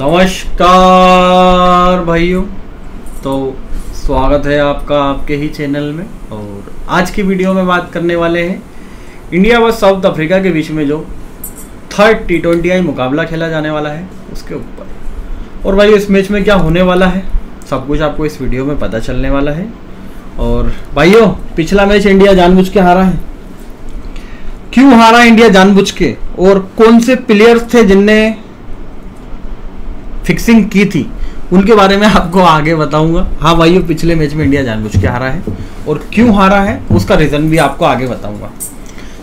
नमस्कार भाइयों। तो स्वागत है आपका आपके ही चैनल में और आज की वीडियो में बात करने वाले हैं इंडिया व साउथ अफ्रीका के बीच में जो थर्ड टी ट्वेंटी आई मुकाबला खेला जाने वाला है, उसके ऊपर। और भाई, इस मैच में क्या होने वाला है, सब कुछ आपको इस वीडियो में पता चलने वाला है। और भाइयों, पिछला मैच इंडिया जानबूझ के हारा है। क्यों हारा इंडिया जानबूझ के और कौन से प्लेयर्स थे जिनने फिक्सिंग की थी? उनके बारे में आपको आगे बताऊँगा। हाँ भाइयों, पिछले मैच में इंडिया जानबूझ के हारा है। और क्यों हारा है, उसका रीजन भी आपको आगे बताऊँगा।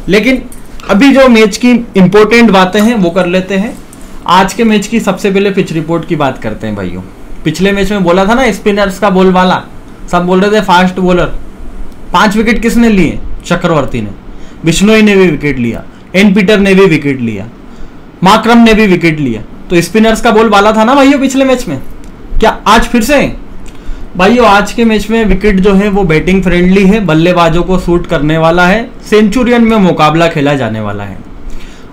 लेकिन अभी जो मैच की इंपॉर्टेंट बातें हैं, वो कर लेते हैं। आज के मैच की सबसे पहले पिच रिपोर्ट की बात करते हैं भाइयों। पिछले मैच में बोला था ना स्पिनर्स का बोल वाला सब बोल रहे थे फास्ट बॉलर पाँच विकेट किसने लिए? चक्रवर्ती ने। बिश्नोई ने भी विकेट लिया। एन पीटर ने भी विकेट लिया। माक्रम ने भी विकेट लिया। तो स्पिनर्स का बोल वाला था ना भाइयों पिछले मैच में? क्या आज फिर से? भाइयों, आज के मैच में विकेट जो है वो बैटिंग फ्रेंडली है, बल्लेबाजों को सूट करने वाला है सेंचुरियन में मुकाबला खेला जाने वाला है।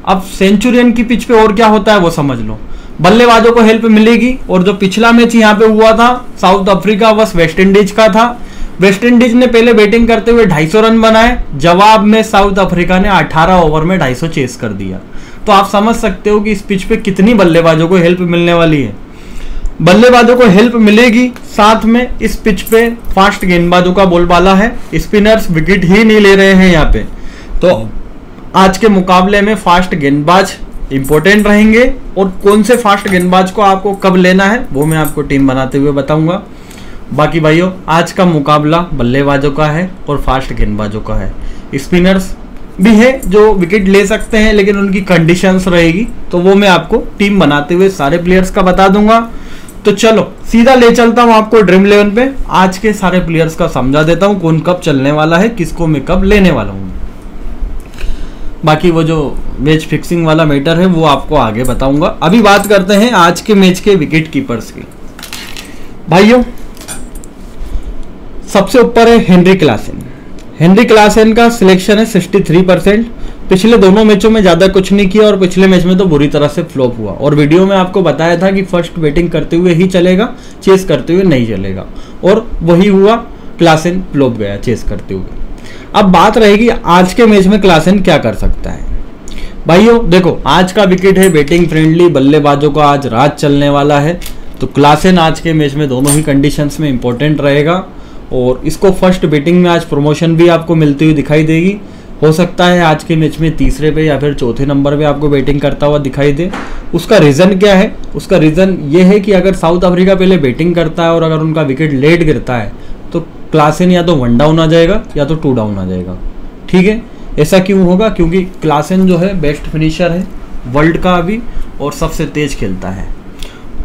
अब सेंचुरियन की पिच पे और क्या होता है वो समझ लो। बल्लेबाजों को हेल्प मिलेगी। और जो पिछला मैच यहाँ पे हुआ था साउथ अफ्रीका बस वेस्ट इंडीज का था। वेस्ट इंडीज ने पहले बैटिंग करते हुए 250 रन बनाए। जवाब में साउथ अफ्रीका ने 18 ओवर में 250 चेस कर दिया। तो आप समझ सकते हो कि इस पिच पे कितनी बल्लेबाजों को हेल्प मिलने वाली है। बल्लेबाजों को हेल्प मिलेगी, साथ में इस पिच पे फास्ट गेंदबाजों का बोलबाला है। स्पिनर्स विकेट ही नहीं ले रहे हैं यहाँ पे। तो आज के मुकाबले में फास्ट गेंदबाज इंपॉर्टेंट रहेंगे और कौन से फास्ट गेंदबाज को आपको कब लेना है, वो मैं आपको टीम बनाते हुए बताऊँगा। बाकी भाइयों, आज का मुकाबला बल्लेबाजों का है और फास्ट गेंदबाजों का है। स्पिनर्स भी है जो विकेट ले सकते हैं, लेकिन उनकी कंडीशंस रहेगी तो वो मैं आपको टीम बनाते हुए सारे प्लेयर्स का बता दूँगा। तो चलो, सीधा ले चलता हूँ आपको ड्रीम इलेवन पे। आज के सारे प्लेयर्स का समझा देता हूँ कौन कब चलने वाला है, किसको मैं कब लेने वाला हूँ। बाकी वो जो मैच फिक्सिंग वाला मैटर है, वो आपको आगे बताऊँगा। अभी बात करते हैं आज के मैच के विकेट कीपर्स की। भाइयों, सबसे ऊपर है हेनरी क्लासन हेनरी क्लासन का सिलेक्शन है 63 परसेंट पिछले दोनों मैचों में ज़्यादा कुछ नहीं किया और पिछले मैच में तो बुरी तरह से फ्लॉप हुआ। और वीडियो में आपको बताया था कि फ़र्स्ट बैटिंग करते हुए ही चलेगा चेस करते हुए नहीं चलेगा। और वही हुआ क्लासन फ्लॉप गया चेस करते हुए। अब बात रहेगी आज के मैच में क्लासन क्या कर सकता है। भाइयों, देखो, आज का विकेट है बैटिंग फ्रेंडली बल्लेबाजों का आज रात चलने वाला है। तो क्लासन आज के मैच में दोनों ही कंडीशंस में इंपॉर्टेंट रहेगा और इसको फ़र्स्ट बैटिंग में आज प्रमोशन भी आपको मिलती हुई दिखाई देगी। हो सकता है आज के मैच में तीसरे पे या फिर चौथे नंबर पे आपको बैटिंग करता हुआ दिखाई दे। उसका रीज़न क्या है? उसका रीज़न ये है कि अगर साउथ अफ्रीका पहले बैटिंग करता है और अगर उनका विकेट लेट गिरता है क्लासन या तो वन डाउन आ जाएगा या तो टू डाउन आ जाएगा। ठीक है? ऐसा क्यों होगा? क्योंकि क्लासन जो है बेस्ट फिनिशर है वर्ल्ड का अभी और सबसे तेज खेलता है।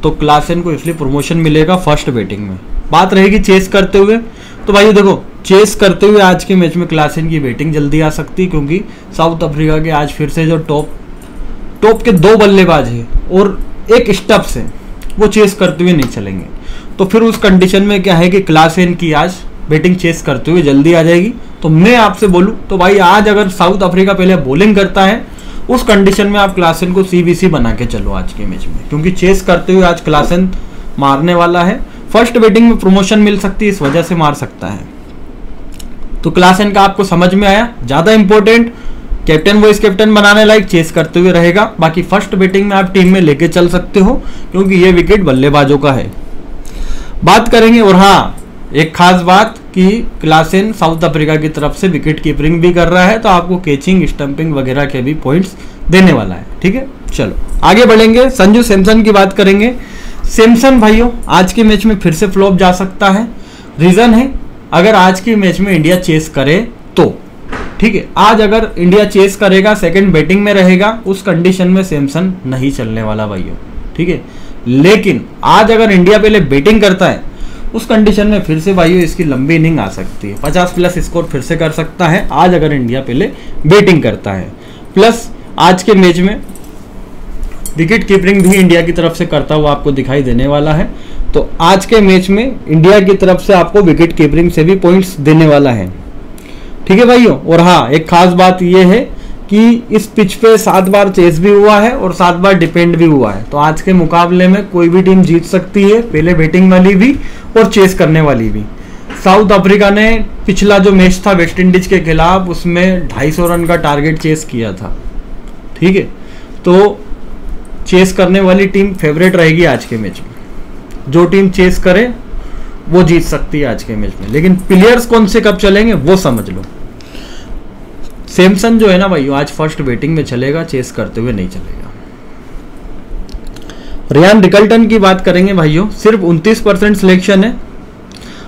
तो क्लासन को इसलिए प्रमोशन मिलेगा फ़र्स्ट बैटिंग में। बात रहेगी चेस करते हुए। तो भाई देखो चेस करते हुए आज के मैच में क्लासन की बैटिंग जल्दी आ सकती है, क्योंकि साउथ अफ्रीका के आज फिर से जो टॉप टॉप के दो बल्लेबाज हैं, और एक स्टप्स है, वो चेस करते हुए नहीं चलेंगे। तो फिर उस कंडीशन में क्या है कि क्लासन की आज बैटिंग चेस करते हुए जल्दी आ जाएगी। तो मैं आपसे बोलूँ तो भाई आज अगर साउथ अफ्रीका पहले बॉलिंग करता है, उस कंडीशन में आप क्लासन को सीबीसी बना के चलो आज के मैच में। क्योंकि चेस करते हुए आज क्लासन मारने वाला है। फ़र्स्ट बैटिंग में प्रमोशन मिल सकती है, इस वजह से मार सकता है। तो क्लास एन का आपको समझ में आया? ज़्यादा इंपॉर्टेंट कैप्टन वाइस कैप्टन बनाने लायक चेस करते हुए रहेगा। बाकी फ़र्स्ट बैटिंग में आप टीम में लेके चल सकते हो, क्योंकि ये विकेट बल्लेबाजों का है। बात करेंगे और हाँ एक खास बात कि क्लासेन साउथ अफ्रीका की तरफ़ से विकेट कीपरिंग भी कर रहा है तो आपको कैचिंग, स्टंपिंग वगैरह के भी पॉइंट्स देने वाला है, ठीक है? चलो, आगे बढ़ेंगे, संजू सैमसन की बात करेंगे। सैमसन भाइयों, आज के मैच में फिर से फ्लॉप जा सकता है। रीजन है, अगर आज के मैच में इंडिया चेस करे तो ठीक है? आज अगर इंडिया चेस करेगा सेकंड बैटिंग में रहेगा, उस कंडीशन में सैमसन नहीं चलने वाला भाइयों, ठीक है? लेकिन आज अगर इंडिया पहले बैटिंग करता है उस कंडीशन में फिर से भाइयों इसकी लंबी इनिंग आ सकती है। पचास प्लस स्कोर फिर से कर सकता है। आज अगर इंडिया पहले बैटिंग करता है। प्लस आज के मैच में विकेट कीपरिंग भी इंडिया की तरफ़ से करता हुआ आपको दिखाई देने वाला है। तो आज के मैच में इंडिया की तरफ़ से आपको विकेट कीपरिंग से भी पॉइंट्स देने वाला है। ठीक है भाइयों? और हाँ एक खास बात यह है कि इस पिच पे सात बार चेस भी हुआ है और सात बार डिपेंड भी हुआ है। तो आज के मुकाबले में कोई भी टीम जीत सकती है, पहले बैटिंग वाली भी और चेस करने वाली भी। साउथ अफ्रीका ने पिछला जो मैच था वेस्ट इंडीज के खिलाफ, उसमें 250 रन का टारगेट चेस किया था। ठीक है? तो चेस करने वाली टीम फेवरेट रहेगी आज के मैच में। जो टीम चेस करे, वो जीत सकती है आज के मैच में। लेकिन प्लेयर्स कौन से कब चलेंगे, वो समझ लो। सैमसन जो है ना भाई आज फ़र्स्ट बैटिंग में चलेगा चेस करते हुए नहीं चलेगा। रियान रिकल्टन की बात करेंगे भाइयों, सिर्फ़ 29 परसेंट सिलेक्शन है।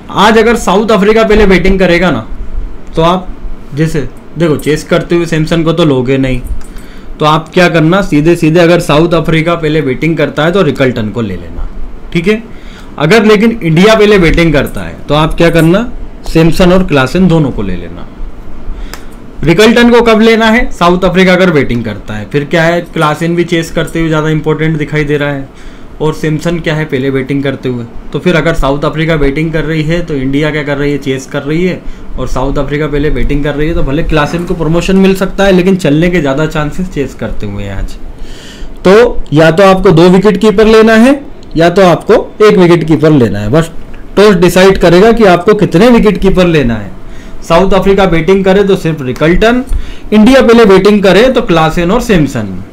आज अगर साउथ अफ्रीका पहले बैटिंग करेगा ना तो आप जैसे, देखो चेस करते हुए सैमसन को तो लोगे नहीं। तो आप क्या करना सीधे सीधे अगर साउथ अफ्रीका पहले बैटिंग करता है तो रिकल्टन को ले लेना। ठीक है? अगर लेकिन इंडिया पहले बैटिंग करता है तो आप क्या करना सैमसन और क्लासन दोनों को ले लेना। रिकल्टन को कब लेना है? साउथ अफ्रीका अगर बैटिंग करता है। फिर क्या है? क्लासन भी चेस करते हुए ज़्यादा इंपॉर्टेंट दिखाई दे रहा है। और सिम्सन क्या है? पहले बैटिंग करते हुए। तो फिर अगर साउथ अफ्रीका बैटिंग कर रही है तो इंडिया क्या कर रही है? चेस कर रही है। और साउथ अफ्रीका पहले बैटिंग कर रही है तो भले क्लासिन को प्रमोशन मिल सकता है, लेकिन चलने के ज़्यादा चांसेस चेस करते हुए हैं आज। तो या तो आपको दो विकेट कीपर लेना है, या तो आपको एक विकेट कीपर लेना है। बस टॉस डिसाइड करेगा कि आपको कितने विकेट कीपर लेना है। साउथ अफ्रीका बैटिंग करे तो सिर्फ़ रिकल्टन, इंडिया पहले बैटिंग करे तो क्लासेन और सैमसन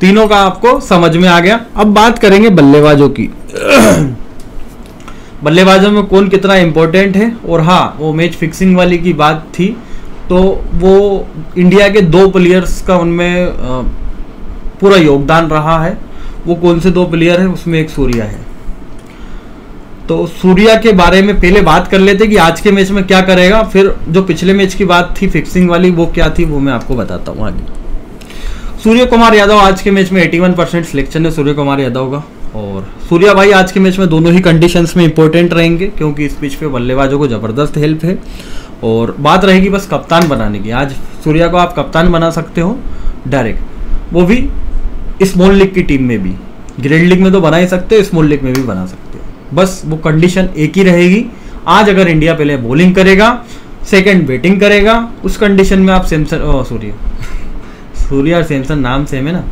तीनों का आपको समझ में आ गया। अब बात करेंगे बल्लेबाजों की। बल्लेबाजों में कौन कितना इंपॉर्टेंट है? और हाँ वो मैच फिक्सिंग वाली की बात थी। तो वो इंडिया के दो प्लेयर्स का उनमें पूरा योगदान रहा है। वो कौन से दो प्लेयर हैं? उसमें एक सूर्या है। तो सूर्या के बारे में पहले बात कर लेते कि आज के मैच में क्या करेगा, फिर जो पिछले मैच की बात थी फिक्सिंग वाली, वो क्या थी, वो मैं आपको बताता हूँ आगे। सूर्य कुमार यादव आज के मैच में 81 परसेंट सिलेक्शन है, सूर्य कुमार यादव का। और सूर्या भाई आज के मैच में दोनों ही कंडीशंस में इंपॉर्टेंट रहेंगे, क्योंकि इस पिच पे बल्लेबाजों को ज़बरदस्त हेल्प है। और बात रहेगी बस कप्तान बनाने की। आज सूर्या को आप कप्तान बना सकते हो डायरेक्ट वो भी स्मॉल लीग की टीम में भी। ग्रेड लीग में तो बना ही सकते हो स्मॉल लीग में भी बना सकते। बस वो कंडीशन एक ही रहेगी। आज अगर इंडिया पहले बॉलिंग करेगा सेकेंड बैटिंग करेगा, उस कंडीशन में आप सैमसन सूर्य सूर्या और सैमसन नाम सेम है ना?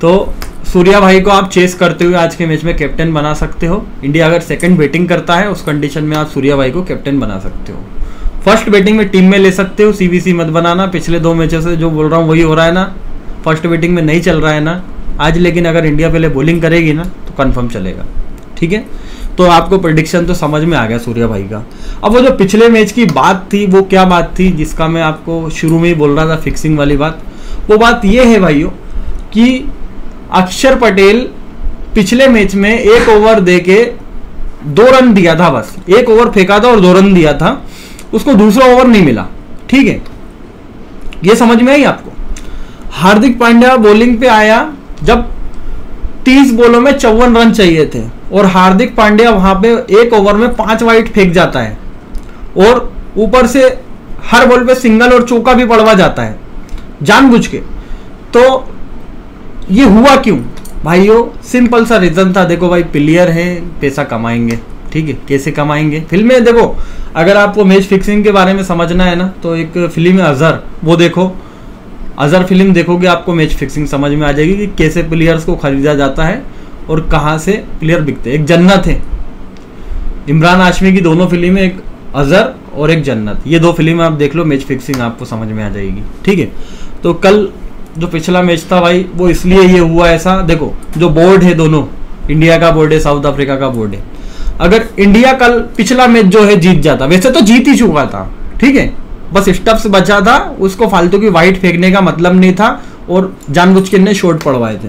तो सूर्या भाई को आप चेस करते हुए आज के मैच में कैप्टन बना सकते हो। इंडिया अगर सेकंड बैटिंग करता है, उस कंडीशन में आप सूर्या भाई को कैप्टन बना सकते हो। फ़र्स्ट बैटिंग में टीम में ले सकते हो सीबीसी मत बनाना। पिछले दो मैचों से जो बोल रहा हूँ, वही हो रहा है ना? फ़र्स्ट बैटिंग में नहीं चल रहा है ना? आज लेकिन अगर इंडिया पहले बॉलिंग करेगी ना तो कन्फर्म चलेगा। ठीक है? तो आपको प्रडिक्शन तो समझ में आ गया सूर्या भाई का। अब वो जो पिछले मैच की बात थी, वो क्या बात थी, जिसका मैं आपको शुरू में ही बोल रहा था फिक्सिंग वाली बात, वो बात ये है भाइयों कि अक्षर पटेल पिछले मैच में एक ओवर दे के दो रन दिया था बस। एक ओवर फेंका था और दो रन दिया था। उसको दूसरा ओवर नहीं मिला। ठीक है? ये समझ में आई आपको? हार्दिक पांड्या बॉलिंग पे आया जब 30 बॉलों में चौवन रन चाहिए थे। और हार्दिक पांड्या वहाँ पे एक ओवर में पाँच वाइट फेंक जाता है। और ऊपर से हर बॉल पे सिंगल और चौका भी पड़वा जाता है। जानबूझ के तो ये हुआ क्यों? भाइयों सिंपल सा रीजन था। देखो भाई प्लेयर है, पैसा कमाएँगे। ठीक है, कैसे कमाएँगे? फ़िल्म देखो, अगर आपको मैच फिक्सिंग के बारे में समझना है ना तो एक फ़िल्म है अजहर वो देखो। अजहर फ़िल्म देखोगे आपको मैच फिक्सिंग समझ में आ जाएगी कि कैसे प्लेयर्स को खरीदा जाता है। और कहाँ से प्लेयर बिकते एक जन्नत है। इमरान आशमी की दोनों फ़िल्म एक अजहर और एक जन्नत। ये दो फ़िल्म आप देख लो मैच फिक्सिंग आपको समझ में आ जाएगी। ठीक है? तो कल जो पिछला मैच था भाई, वो इसलिए ये हुआ ऐसा, देखो, जो बोर्ड है दोनों इंडिया का बोर्ड है साउथ अफ्रीका का बोर्ड है। अगर इंडिया कल पिछला मैच जो है जीत जाता, वैसे तो जीत ही चुका था, ठीक है? बस स्टप्स बचा था, उसको फालतू की वाइट फेंकने का मतलब नहीं था और जानबूझ के ने शॉट पड़वाए थे।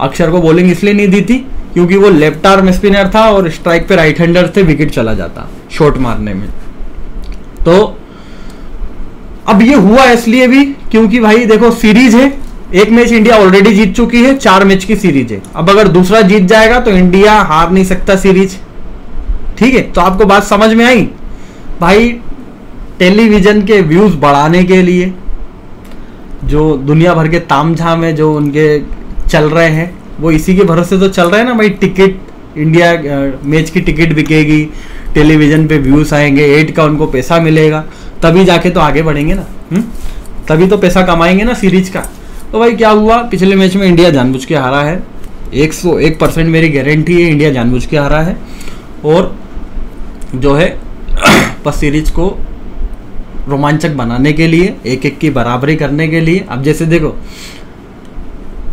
अक्षर को बॉलिंग इसलिए नहीं दी थी, क्योंकि वो लेफ़्ट आर्म स्पिनर था और स्ट्राइक पे राइट हैंडर थे विकेट चला जाता शॉट मारने में। तो अब ये हुआ इसलिए भी क्योंकि भाई देखो सीरीज़ है, एक मैच इंडिया ऑलरेडी जीत चुकी है, चार मैच की सीरीज़ है। अब अगर दूसरा जीत जाएगा तो इंडिया हार नहीं सकता सीरीज़ ठीक है तो आपको बात समझ में आई? भाई टेलीविज़न के व्यूज़ बढ़ाने के लिए, जो दुनिया भर के ताम झाम है, जो उनके चल रहे हैं। वो इसी के भरोसे तो चल रहे हैं ना भाई, टिकट, इंडिया मैच की टिकट बिकेगी, टेलीविज़न पे व्यूज़ आएँगे एड का उनको पैसा मिलेगा, तभी जाके तो आगे बढ़ेंगे ना हुँ? तभी तो पैसा कमाएँगे ना सीरीज़ का। तो भाई क्या हुआ, पिछले मैच में इंडिया जानबूझ के हारा है। एक सौ, एक परसेंट मेरी गारंटी है, इंडिया जानबूझ के हारा है। और जो है, बस सीरीज़ को रोमांचक बनाने के लिए एक एक की बराबरी करने के लिए। अब जैसे देखो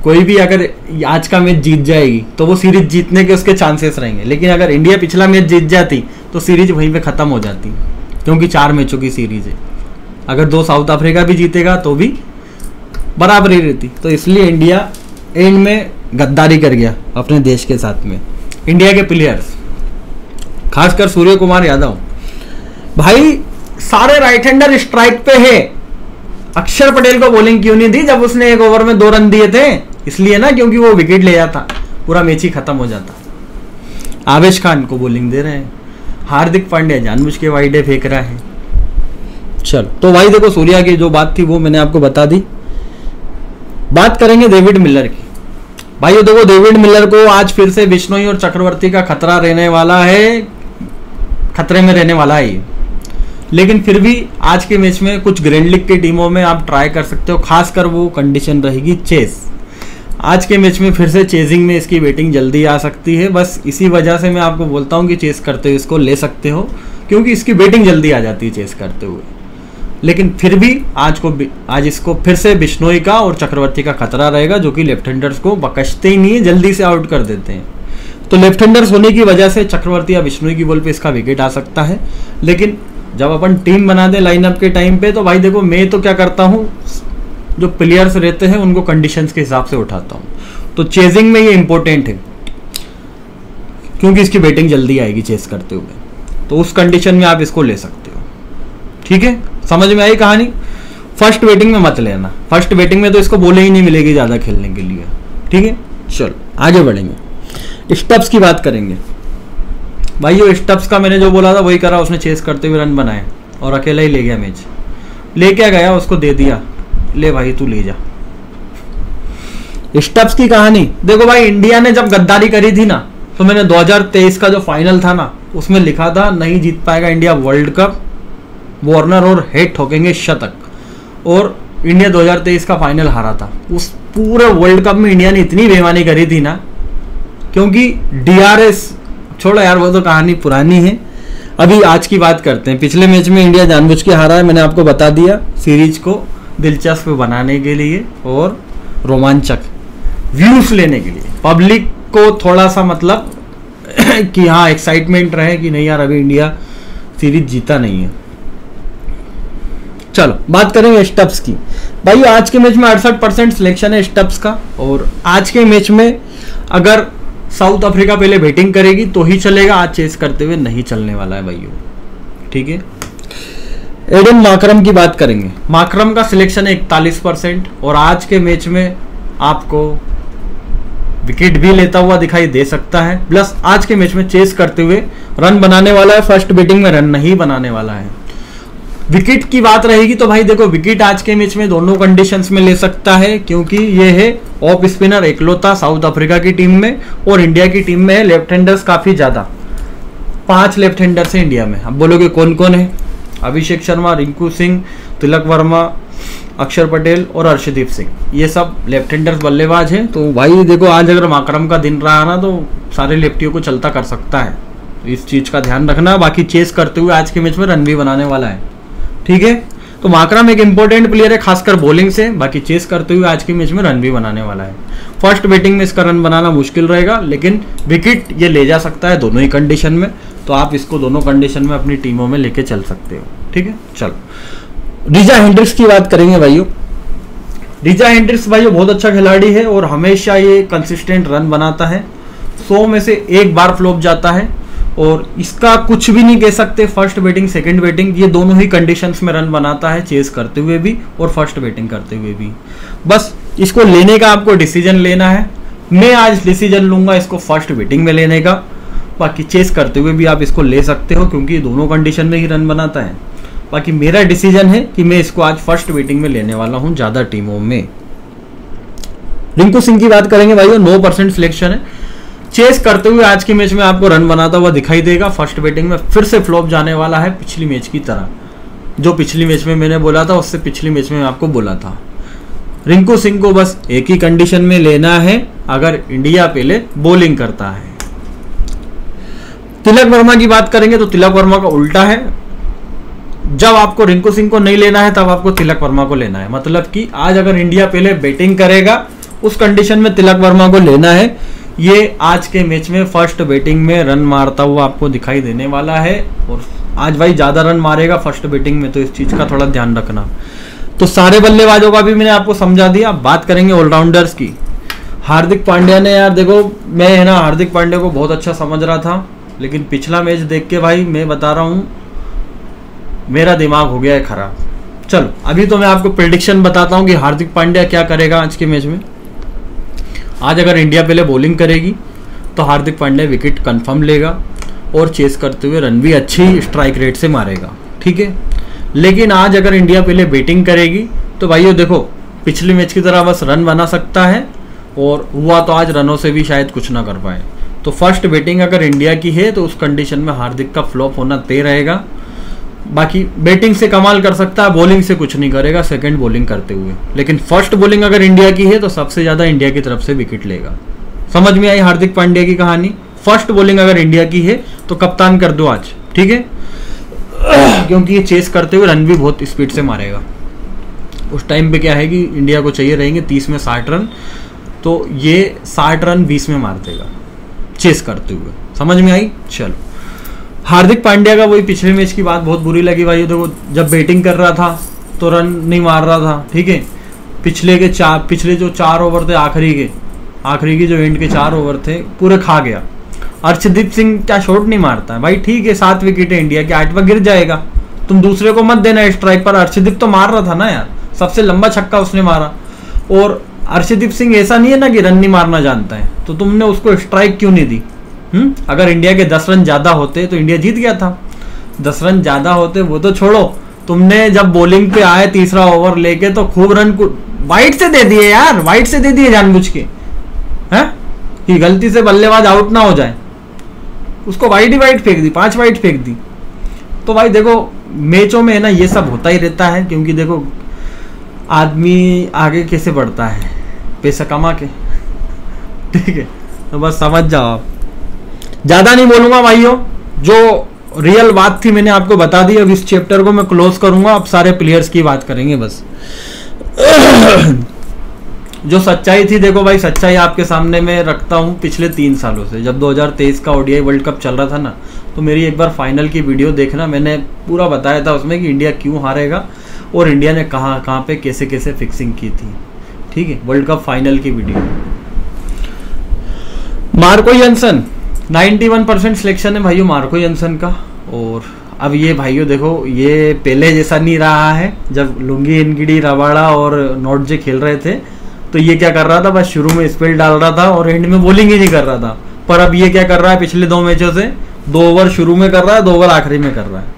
कोई भी अगर आज का मैच जीत जाएगी तो वो सीरीज़ जीतने के उसके चांसेस रहेंगे। लेकिन अगर इंडिया पिछला मैच जीत जाती तो सीरीज़ वहीं पे ख़त्म हो जाती, क्योंकि चार मैचों की सीरीज़ है। अगर दो साउथ अफ्रीका भी जीतेगा तो भी बराबर ही रहती। तो इसलिए इंडिया एंड में गद्दारी कर गया अपने देश के साथ में। इंडिया के प्लेयर्स खासकर सूर्य कुमार यादव। भाई, सारे राइट हैंडर स्ट्राइक पे है। अक्षर पटेल को बॉलिंग क्यों नहीं दी, जब उसने एक ओवर में दो रन दिए थे? इसलिए ना क्योंकि वो विकेट ले जाता पूरा मैच ही खत्म हो जाता। आवेश खान को बॉलिंग दे रहे हैं। हार्दिक पांड्या जानबूझ के वाइडे फेंक रहा है। चल तो भाई देखो सूर्या की जो बात थी वो मैंने आपको बता दी। बात करेंगे डेविड मिलर की। भाई देखो, डेविड मिलर को आज फिर से बिश्नोई और चक्रवर्ती का खतरा रहने वाला है। खतरे में रहने वाला है लेकिन फिर भी आज के मैच में कुछ ग्रैंड लीग की टीमों में आप ट्राई कर सकते हो, खासकर वो कंडीशन रहेगी चेस आज के मैच में फिर से चेजिंग में इसकी वेटिंग जल्दी आ सकती है। बस इसी वजह से मैं आपको बोलता हूँ कि चेस करते हुए इसको ले सकते हो, क्योंकि इसकी वेटिंग जल्दी आ जाती है चेस करते हुए। लेकिन फिर भी आज को आज इसको फिर से बिश्नोई का और चक्रवर्ती का खतरा रहेगा, जो कि लेफ़्ट हैंडर्स को बकशते ही नहीं है, जल्दी से आउट कर देते हैं। तो लेफ़्ट हैंडर्स होने की वजह से चक्रवर्ती या बिश्नोई की बॉल पे इसका विकेट आ सकता है। लेकिन जब अपन टीम बना दे लाइनअप के टाइम पे तो भाई देखो, मैं तो क्या करता हूँ? जो प्लेयर्स रहते हैं, उनको कंडीशंस के हिसाब से उठाता हूँ। तो चेजिंग में ये इंपॉर्टेंट है, क्योंकि इसकी बैटिंग जल्दी आएगी चेस करते हुए। तो उस कंडीशन में आप इसको ले सकते हो। ठीक है? समझ में आई कहानी? फ़र्स्ट बैटिंग में मत लेना। फ़र्स्ट बैटिंग में तो इसको बोले ही नहीं मिलेगी ज़्यादा खेलने के लिए। ठीक है? चलो, आगे बढ़ेंगे। स्टप्स की बात करेंगे। भाई वो स्टप्स का मैंने जो बोला था, वही करा, उसने चेस करते हुए रन बनाए और अकेला ही ले गया मैच ले क्या गया, उसको दे दिया। ले भाई, तू ले जा। स्टप्स की कहानी। देखो भाई, इंडिया ने जब गद्दारी करी थी ना तो मैंने 2023 का जो फाइनल था ना, उसमें लिखा था, नहीं जीत पाएगा इंडिया वर्ल्ड कप। वार्नर और हेड ठोकेंगे शतक। और इंडिया 2023 का फाइनल हारा था। उस पूरे वर्ल्ड कप में इंडिया ने इतनी बेमानी करी थी ना, क्योंकि डीआरएस छोड़ो यार, वो तो कहानी पुरानी है। अभी आज की बात करते हैं। पिछले मैच में इंडिया जानबूझ के हारा है, मैंने आपको बता दिया। सीरीज़ को दिलचस्प बनाने के लिए और रोमांचक व्यूज़ लेने के लिए। पब्लिक को थोड़ा सा मतलब कि हाँ एक्साइटमेंट रहे कि नहीं यार, अभी इंडिया सीरीज़ जीता नहीं है। चलो, बात करेंगे स्टप्स की। भाई, आज के मैच में अड़सठ परसेंट सिलेक्शन है स्टप्स का और आज के मैच में अगर साउथ अफ्रीका पहले बैटिंग करेगी तो ही चलेगा। आज चेस करते हुए नहीं चलने वाला है भाइयों। ठीक है? एडन माकरम की बात करेंगे। माकरम का सिलेक्शन है इकतालीस परसेंट और आज के मैच में आपको विकेट भी लेता हुआ दिखाई दे सकता है। प्लस आज के मैच में चेस करते हुए रन बनाने वाला है, फ़र्स्ट बैटिंग में रन नहीं बनाने वाला है। विकेट की बात रहेगी तो भाई देखो, विकेट आज के मैच में दोनों कंडीशंस में ले सकता है, क्योंकि ये है ऑफ़ स्पिनर एकलौता साउथ अफ्रीका की टीम में और इंडिया की टीम में है लेफ़्ट हैंडर्स काफ़ी ज़्यादा। पाँच लेफ़्ट हैंडर्स है इंडिया में। अब बोलोगे कौन कौन है? अभिषेक शर्मा, रिंकू सिंह, तिलक वर्मा, अक्षर पटेल और अर्षदीप सिंह। ये सब लेफ़्ट हैंडर्स बल्लेबाज हैं तो भाई देखो, आज अगर माकरम का दिन रहा ना तो सारे लेफ्टियों को चलता कर सकता है। तो इस चीज़ का ध्यान रखना। बाकी चेस करते हुए आज के मैच में रन भी बनाने वाला है। ठीक है? तो माकरम एक इंपॉर्टेंट प्लेयर है, खासकर बॉलिंग से। बाकी चेस करते हुए आज के मैच में रन भी बनाने वाला है। फ़र्स्ट बैटिंग में इसका रन बनाना मुश्किल रहेगा, लेकिन विकेट ये ले जा सकता है दोनों ही कंडीशन में। तो आप इसको दोनों कंडीशन में अपनी टीमों में लेके चल सकते हो। ठीक है? चलो। रिजा हेंड्रिक्स की बात करेंगे भाइयों। रिजा हेंड्रिक्स भाइयों, बहुत अच्छा खिलाड़ी है और हमेशा ये कंसिस्टेंट रन बनाता है। सौ में से एक बार फ्लॉप जाता है और इसका कुछ भी नहीं कह सकते। फ़र्स्ट बैटिंग सेकंड बैटिंग ये दोनों ही कंडीशंस में रन बनाता है चेस करते हुए भी और फ़र्स्ट बैटिंग करते हुए भी। बस, इसको लेने का आपको डिसीज़न लेना है। मैं आज डिसीज़न लूँगा इसको फ़र्स्ट बैटिंग में लेने का। बाकी चेस करते हुए भी आप इसको ले सकते हो, क्योंकि दोनों कंडीशन में ही रन बनाता है। बाकी मेरा डिसीज़न है कि मैं इसको आज फ़र्स्ट बैटिंग में लेने वाला हूँ ज़्यादा टीमों में। रिंकू सिंह की बात करेंगे भाई नो परसेंट सिलेक्शन है। चेस करते हुए आज के मैच में आपको रन बनाता हुआ दिखाई देगा। फ़र्स्ट बैटिंग में फिर से फ्लॉप जाने वाला है पिछली मैच की तरह। जो पिछली मैच में मैंने बोला था, उससे पिछली मैच में आपको बोला था। रिंकू सिंह को बस एक ही कंडीशन में लेना है। अगर इंडिया पहले बॉलिंग करता है। तिलक वर्मा की बात करेंगे तो तिलक वर्मा का उल्टा है। जब आपको रिंकू सिंह को नहीं लेना है, तब आपको तिलक वर्मा को लेना है। मतलब कि आज अगर इंडिया पहले बैटिंग करेगा, उस कंडीशन में तिलक वर्मा को लेना है। ये आज के मैच में फ़र्स्ट बैटिंग में रन मारता हुआ आपको दिखाई देने वाला है। और आज भाई ज़्यादा रन मारेगा फ़र्स्ट बैटिंग में तो इस चीज़ का थोड़ा ध्यान रखना। तो सारे बल्लेबाजों का भी मैंने आपको समझा दिया। बात करेंगे ऑलराउंडर्स की। हार्दिक पांड्या ने, यार देखो, मैं है ना हार्दिक पांड्या को बहुत अच्छा समझ रहा था। लेकिन पिछला मैच देख के भाई मैं बता रहा हूँ, मेरा दिमाग हो गया है खराब। चलो, अभी तो मैं आपको प्रिडिक्शन बताता हूँ कि हार्दिक पांड्या क्या करेगा आज के मैच में। आज अगर इंडिया पहले बॉलिंग करेगी तो हार्दिक पांड्या विकेट कंफर्म लेगा और चेस करते हुए रन भी अच्छी स्ट्राइक रेट से मारेगा, ठीक है? लेकिन आज अगर इंडिया पहले बैटिंग करेगी तो भाइयों देखो, पिछले मैच की तरह बस रन बना सकता है और हुआ तो आज रनों से भी शायद कुछ ना कर पाए। तो फ़र्स्ट बैटिंग अगर इंडिया की है तो उस कंडीशन में हार्दिक का फ्लॉप होना तय रहेगा। बाकी बैटिंग से कमाल कर सकता है बॉलिंग से कुछ नहीं करेगा सेकंड बॉलिंग करते हुए। लेकिन फ़र्स्ट बॉलिंग अगर इंडिया की है तो सबसे ज़्यादा इंडिया की तरफ़ से विकेट लेगा। समझ में आई हार्दिक पांड्या की कहानी? फ़र्स्ट बॉलिंग अगर इंडिया की है तो कप्तान कर दो आज, ठीक है? क्योंकि ये चेस करते हुए रन भी बहुत स्पीड से मारेगा। उस टाइम पे क्या है कि इंडिया को चाहिए रहेंगे तीस में साठ रन तो ये साठ रन बीस में मार देगा। चेस करते हुए। समझ में आई? चलो। हार्दिक पांड्या का वही पिछले मैच की बात बहुत बुरी लगी भाई। देखो, जब बैटिंग कर रहा था तो रन नहीं मार रहा था, ठीक है? पिछले के चार, पिछले जो चार ओवर थे, आखिरी के आखिरी के जो एंड के चार ओवर थे, पूरे खा गया। अर्शदीप सिंह क्या शॉट नहीं मारता है? भाई ठीक है, सात विकेट है इंडिया के आठवा गिर जाएगा। तुम दूसरे को मत देना स्ट्राइक पर। अर्शदीप तो मार रहा था ना यार। सबसे लंबा छक्का उसने मारा। और अर्शदीप सिंह ऐसा नहीं है ना कि रन नहीं मारना जानता है। तो तुमने उसको स्ट्राइक क्यों नहीं दी? हम्म? अगर इंडिया के दस रन ज़्यादा होते तो इंडिया जीत गया था। दस रन ज़्यादा होते, वो तो छोड़ो। तुमने जब बॉलिंग पे आए तीसरा ओवर लेके तो खूब रन को वाइट से दे दिए यार वाइट से दे दिए जानबूझ के हैं? कि गलती से बल्लेबाज आउट ना हो जाए। उसको वाइट ही वाइट फेंक दी, पाँच वाइट फेंक दी। तो भाई देखो, मैचों में है ना ये सब होता ही रहता है, क्योंकि देखो, आदमी आगे कैसे बढ़ता है? पैसा कमा के। ठीक है? तो बस समझ जाओ आप। ज़्यादा नहीं बोलूँगा भाइयों, जो रियल बात थी मैंने आपको बता दी, अब इस चैप्टर को मैं क्लोज करूँगा अब सारे प्लेयर्स की बात करेंगे बस। जो सच्चाई थी, देखो भाई, सच्चाई आपके सामने मैं रखता हूँ पिछले तीन सालों से। जब 2023 का ओडीआई वर्ल्ड कप चल रहा था ना तो मेरी एक बार फाइनल की वीडियो देखना, मैंने पूरा बताया था उसमें कि इंडिया क्यों हारेगा और इंडिया ने कहाँ कहाँ पे कैसे कैसे फिक्सिंग की थी। ठीक है वर्ल्ड कप फाइनल की video Marco Jansen 91 percent selection है भाइयों मार्को यंसन का। और अब ये भाइयों देखो, ये पहले जैसा नहीं रहा है। जब लुंगी इनगिडी रवाड़ा और नोटजे खेल रहे थे तो ये क्या कर रहा था? बस शुरू में स्पेल डाल रहा था और एंड में बॉलिंग ही नहीं कर रहा था। पर अब ये क्या कर रहा है? पिछले दो मैचों से दो ओवर शुरू में कर रहा है, दो ओवर आखिरी में कर रहा है।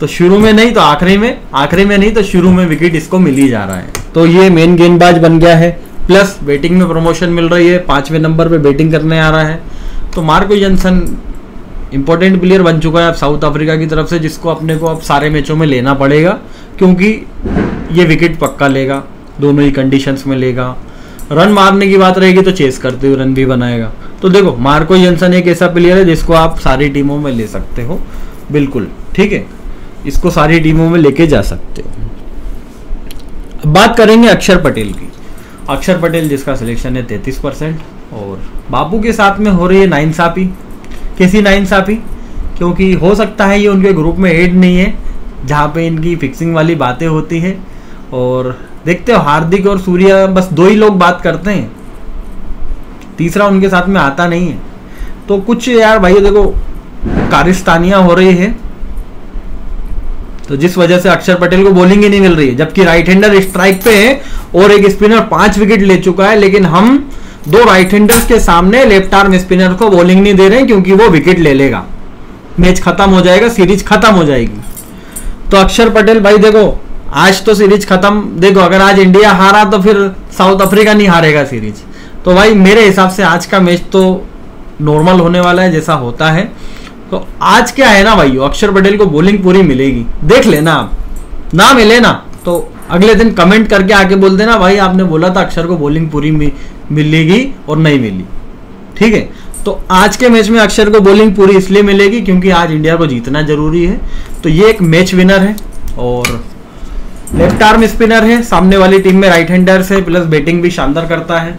तो शुरू में नहीं तो आखिरी में आखिरी में नहीं तो शुरू में विकेट इसको मिल ही जा रहा है। तो ये मेन गेंदबाज बन गया है। प्लस बैटिंग में प्रमोशन मिल रही है। पाँचवें नंबर पे बैटिंग करने आ रहा है। तो मार्को जंसन इंपॉर्टेंट प्लेयर बन चुका है अब साउथ अफ्रीका की तरफ़ से, जिसको अपने को अब सारे मैचों में लेना पड़ेगा, क्योंकि ये विकेट पक्का लेगा, दोनों ही कंडीशंस में लेगा। रन मारने की बात रहेगी तो चेस करते हुए रन भी बनाएगा। तो देखो, मार्को जंसन एक ऐसा प्लेयर है जिसको आप सारी टीमों में ले सकते हो। बिल्कुल, ठीक है? इसको सारी टीमों में लेके जा सकते हो। बात करेंगे अक्षर पटेल की। अक्षर पटेल जिसका सिलेक्शन है तैतीस परसेंट और बापू के साथ में हो रही है नाइन नाइंसाफी। कैसी नाइंसाफी? क्योंकि हो सकता है ये उनके ग्रुप में एड नहीं है, जहाँ पे इनकी फिक्सिंग वाली बातें होती है। और देखते हो, हार्दिक और सूर्या बस दो ही लोग बात करते हैं। तीसरा उनके साथ में आता नहीं है। तो कुछ यार भाई देखो, कारिस्तानियाँ हो रही है। तो जिस वजह से अक्षर पटेल को बॉलिंग ही नहीं मिल रही है जबकि राइट हैंडर स्ट्राइक पे है और एक स्पिनर पाँच विकेट ले चुका है, लेकिन हम दो राइट हैंडर्स के सामने लेफ़्ट आर्म स्पिनर को बॉलिंग नहीं दे रहे हैं, क्योंकि वो विकेट ले लेगा। मैच खत्म हो जाएगा सीरीज़ खत्म हो जाएगी। तो अक्षर पटेल, भाई देखो, आज तो सीरीज़ खत्म, देखो, अगर आज इंडिया हारा तो फिर साउथ अफ्रीका नहीं हारेगा सीरीज़ तो भाई मेरे हिसाब से आज का मैच तो नॉर्मल होने वाला है, जैसा होता है। तो आज क्या है ना भाई अक्षर पटेल को बॉलिंग पूरी मिलेगी। देख लेना आप। ना मिले ना तो अगले दिन कमेंट करके आके बोल देना, भाई, आपने बोला था अक्षर को बॉलिंग पूरी मिलेगी और नहीं मिली। ठीक है? तो आज के मैच में अक्षर को बॉलिंग पूरी इसलिए मिलेगी क्योंकि आज इंडिया को जीतना ज़रूरी है। तो ये एक मैच विनर है और लेफ़्ट आर्म स्पिनर है। सामने वाली टीम में राइट हैंडर्स है प्लस बैटिंग भी शानदार करता है।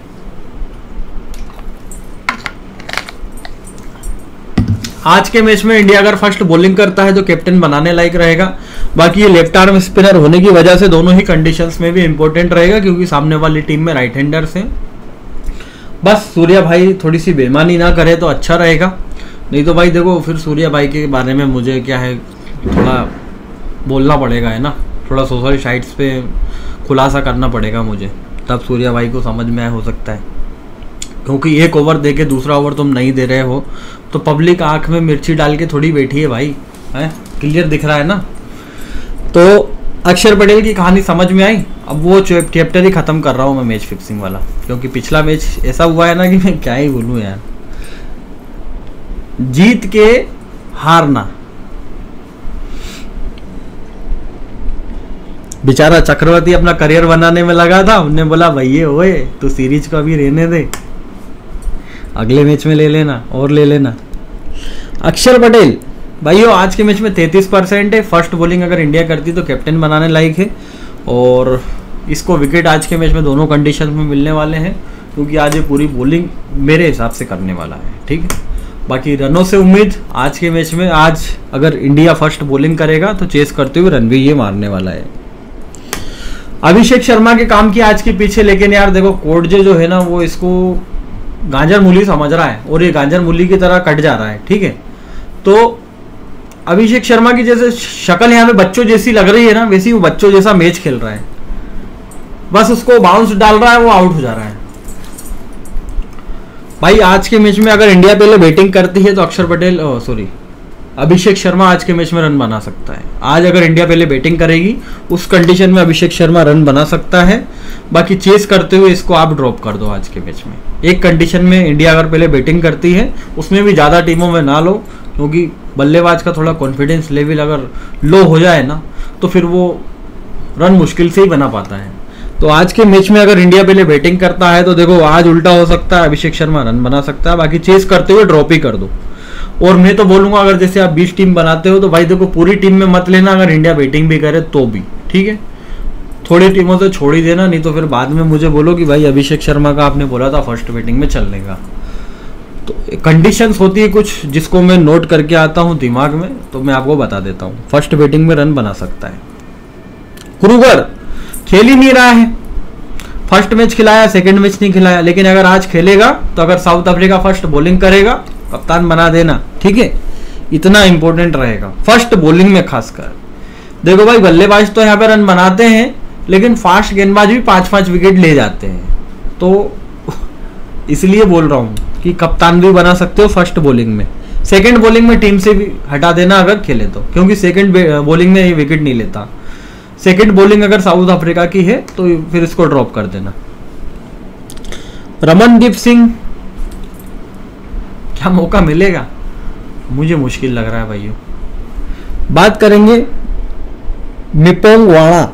आज के मैच में इंडिया अगर फ़र्स्ट बॉलिंग करता है तो कैप्टन बनाने लायक रहेगा। बाकी ये लेफ़्ट आर्म स्पिनर होने की वजह से दोनों ही कंडीशंस में भी इंपॉर्टेंट रहेगा, क्योंकि सामने वाली टीम में राइट हैंडर्स हैं। बस, सूर्या भाई थोड़ी सी बेमानी ना करे तो अच्छा रहेगा। नहीं तो भाई देखो, फिर सूर्या भाई के बारे में मुझे क्या है, थोड़ा बोलना पड़ेगा, है ना? थोड़ा सोशल साइट्स पे खुलासा करना पड़ेगा मुझे। तब सूर्या भाई को समझ में हो सकता है। क्योंकि एक ओवर दे के दूसरा ओवर तुम नहीं दे रहे हो। तो पब्लिक आँख में मिर्ची डाल के थोड़ी बैठी है भाई, है? क्लियर दिख रहा है ना? तो अक्षर पटेल की कहानी समझ में आई? अब वो चैप्टर ही खत्म कर रहा हूँ मैं मैच फिक्सिंग वाला, क्योंकि पिछला मैच ऐसा हुआ है ना कि मैं क्या ही बोलूँ यार। जीत के हारना। बेचारा चक्रवर्ती अपना करियर बनाने में लगा था उनने बोला, भैया ओए, तू सीरीज़ को अभी रहने दे। अगले मैच में ले लेना, और ले लेना। अक्षर पटेल, भाइयों, आज के मैच में 33 परसेंट है। फ़र्स्ट बॉलिंग अगर इंडिया करती तो कैप्टन बनाने लायक है। और इसको विकेट आज के मैच में दोनों कंडीशन में मिलने वाले हैं, क्योंकि आज ये पूरी बॉलिंग मेरे हिसाब से करने वाला है, ठीक है? बाकी रनों से उम्मीद, आज के मैच में आज अगर इंडिया फ़र्स्ट बॉलिंग करेगा तो चेस करते हुए रन भी ये मारने वाला है। अभिषेक शर्मा के काम की आज के पीछे, लेकिन यार देखो कोटजे जो है ना, वो इसको गांजर मूली समझ रहा है और ये गांजर मूली की तरह कट जा रहा है, ठीक है? तो अभिषेक शर्मा की जैसे शक्ल यहाँ पे बच्चों जैसी लग रही है ना, वैसी वो बच्चों जैसा मैच खेल रहा है। बस उसको बाउंस डाल रहा है, वो आउट हो जा रहा है। भाई, आज के मैच में अगर इंडिया पहले बैटिंग करती है तो अक्षर पटेल सॉरी अभिषेक शर्मा आज के मैच में रन बना सकता है। आज अगर इंडिया पहले बैटिंग करेगी, उस कंडीशन में अभिषेक शर्मा रन बना सकता है। बाकी चेस करते हुए इसको आप ड्रॉप कर दो आज के मैच में। एक कंडीशन में इंडिया अगर पहले बैटिंग करती है, उसमें भी ज़्यादा टीमों में ना लो, क्योंकि बल्लेबाज का थोड़ा कॉन्फिडेंस लेवल अगर लो हो जाए ना तो फिर वो रन मुश्किल से ही बना पाता है। तो आज के मैच में अगर इंडिया पहले बैटिंग करता है तो देखो आज उल्टा हो सकता है, अभिषेक शर्मा रन बना सकता है। बाकी चेस करते हुए ड्रॉप ही कर दो। और मैं तो बोलूँगा, अगर जैसे आप 20 टीम बनाते हो तो भाई देखो, पूरी टीम में मत लेना, अगर इंडिया बैटिंग भी करे तो भी, ठीक है? थोड़ी टीमों से छोड़ ही देना, नहीं तो फिर बाद में मुझे बोलो कि भाई अभिषेक शर्मा का आपने बोला था फ़र्स्ट बैटिंग में चलने का। तो कंडीशंस होती है कुछ, जिसको मैं नोट करके आता हूँ दिमाग में तो मैं आपको बता देता हूँ। फ़र्स्ट बैटिंग में रन बना सकता है। क्रूगर खेल ही नहीं रहा है। फ़र्स्ट मैच खिलाया सेकंड मैच नहीं खिलाया, लेकिन अगर आज खेलेगा तो अगर साउथ अफ्रीका फ़र्स्ट बॉलिंग करेगा कप्तान बना देना, ठीक है? इतना इंपॉर्टेंट रहेगा। फ़र्स्ट बॉलिंग में खासकर। देखो भाई, बल्लेबाज तो यहाँ पे रन बनाते हैं, लेकिन फास्ट गेंदबाज भी पाँच पाँच विकेट ले जाते हैं। तो इसलिए बोल रहा हूँ कि कप्तान भी बना सकते हो फ़र्स्ट बॉलिंग में। सेकंड बॉलिंग में टीम से भी हटा देना अगर खेले तो क्योंकि सेकंड बॉलिंग में ये विकेट नहीं लेता। सेकंड बॉलिंग अगर साउथ अफ्रीका की है तो फिर इसको ड्रॉप कर देना। रमनदीप सिंह क्या मौका मिलेगा। मुझे मुश्किल लग रहा है भाइयों। बात करेंगे निपोंग वाणा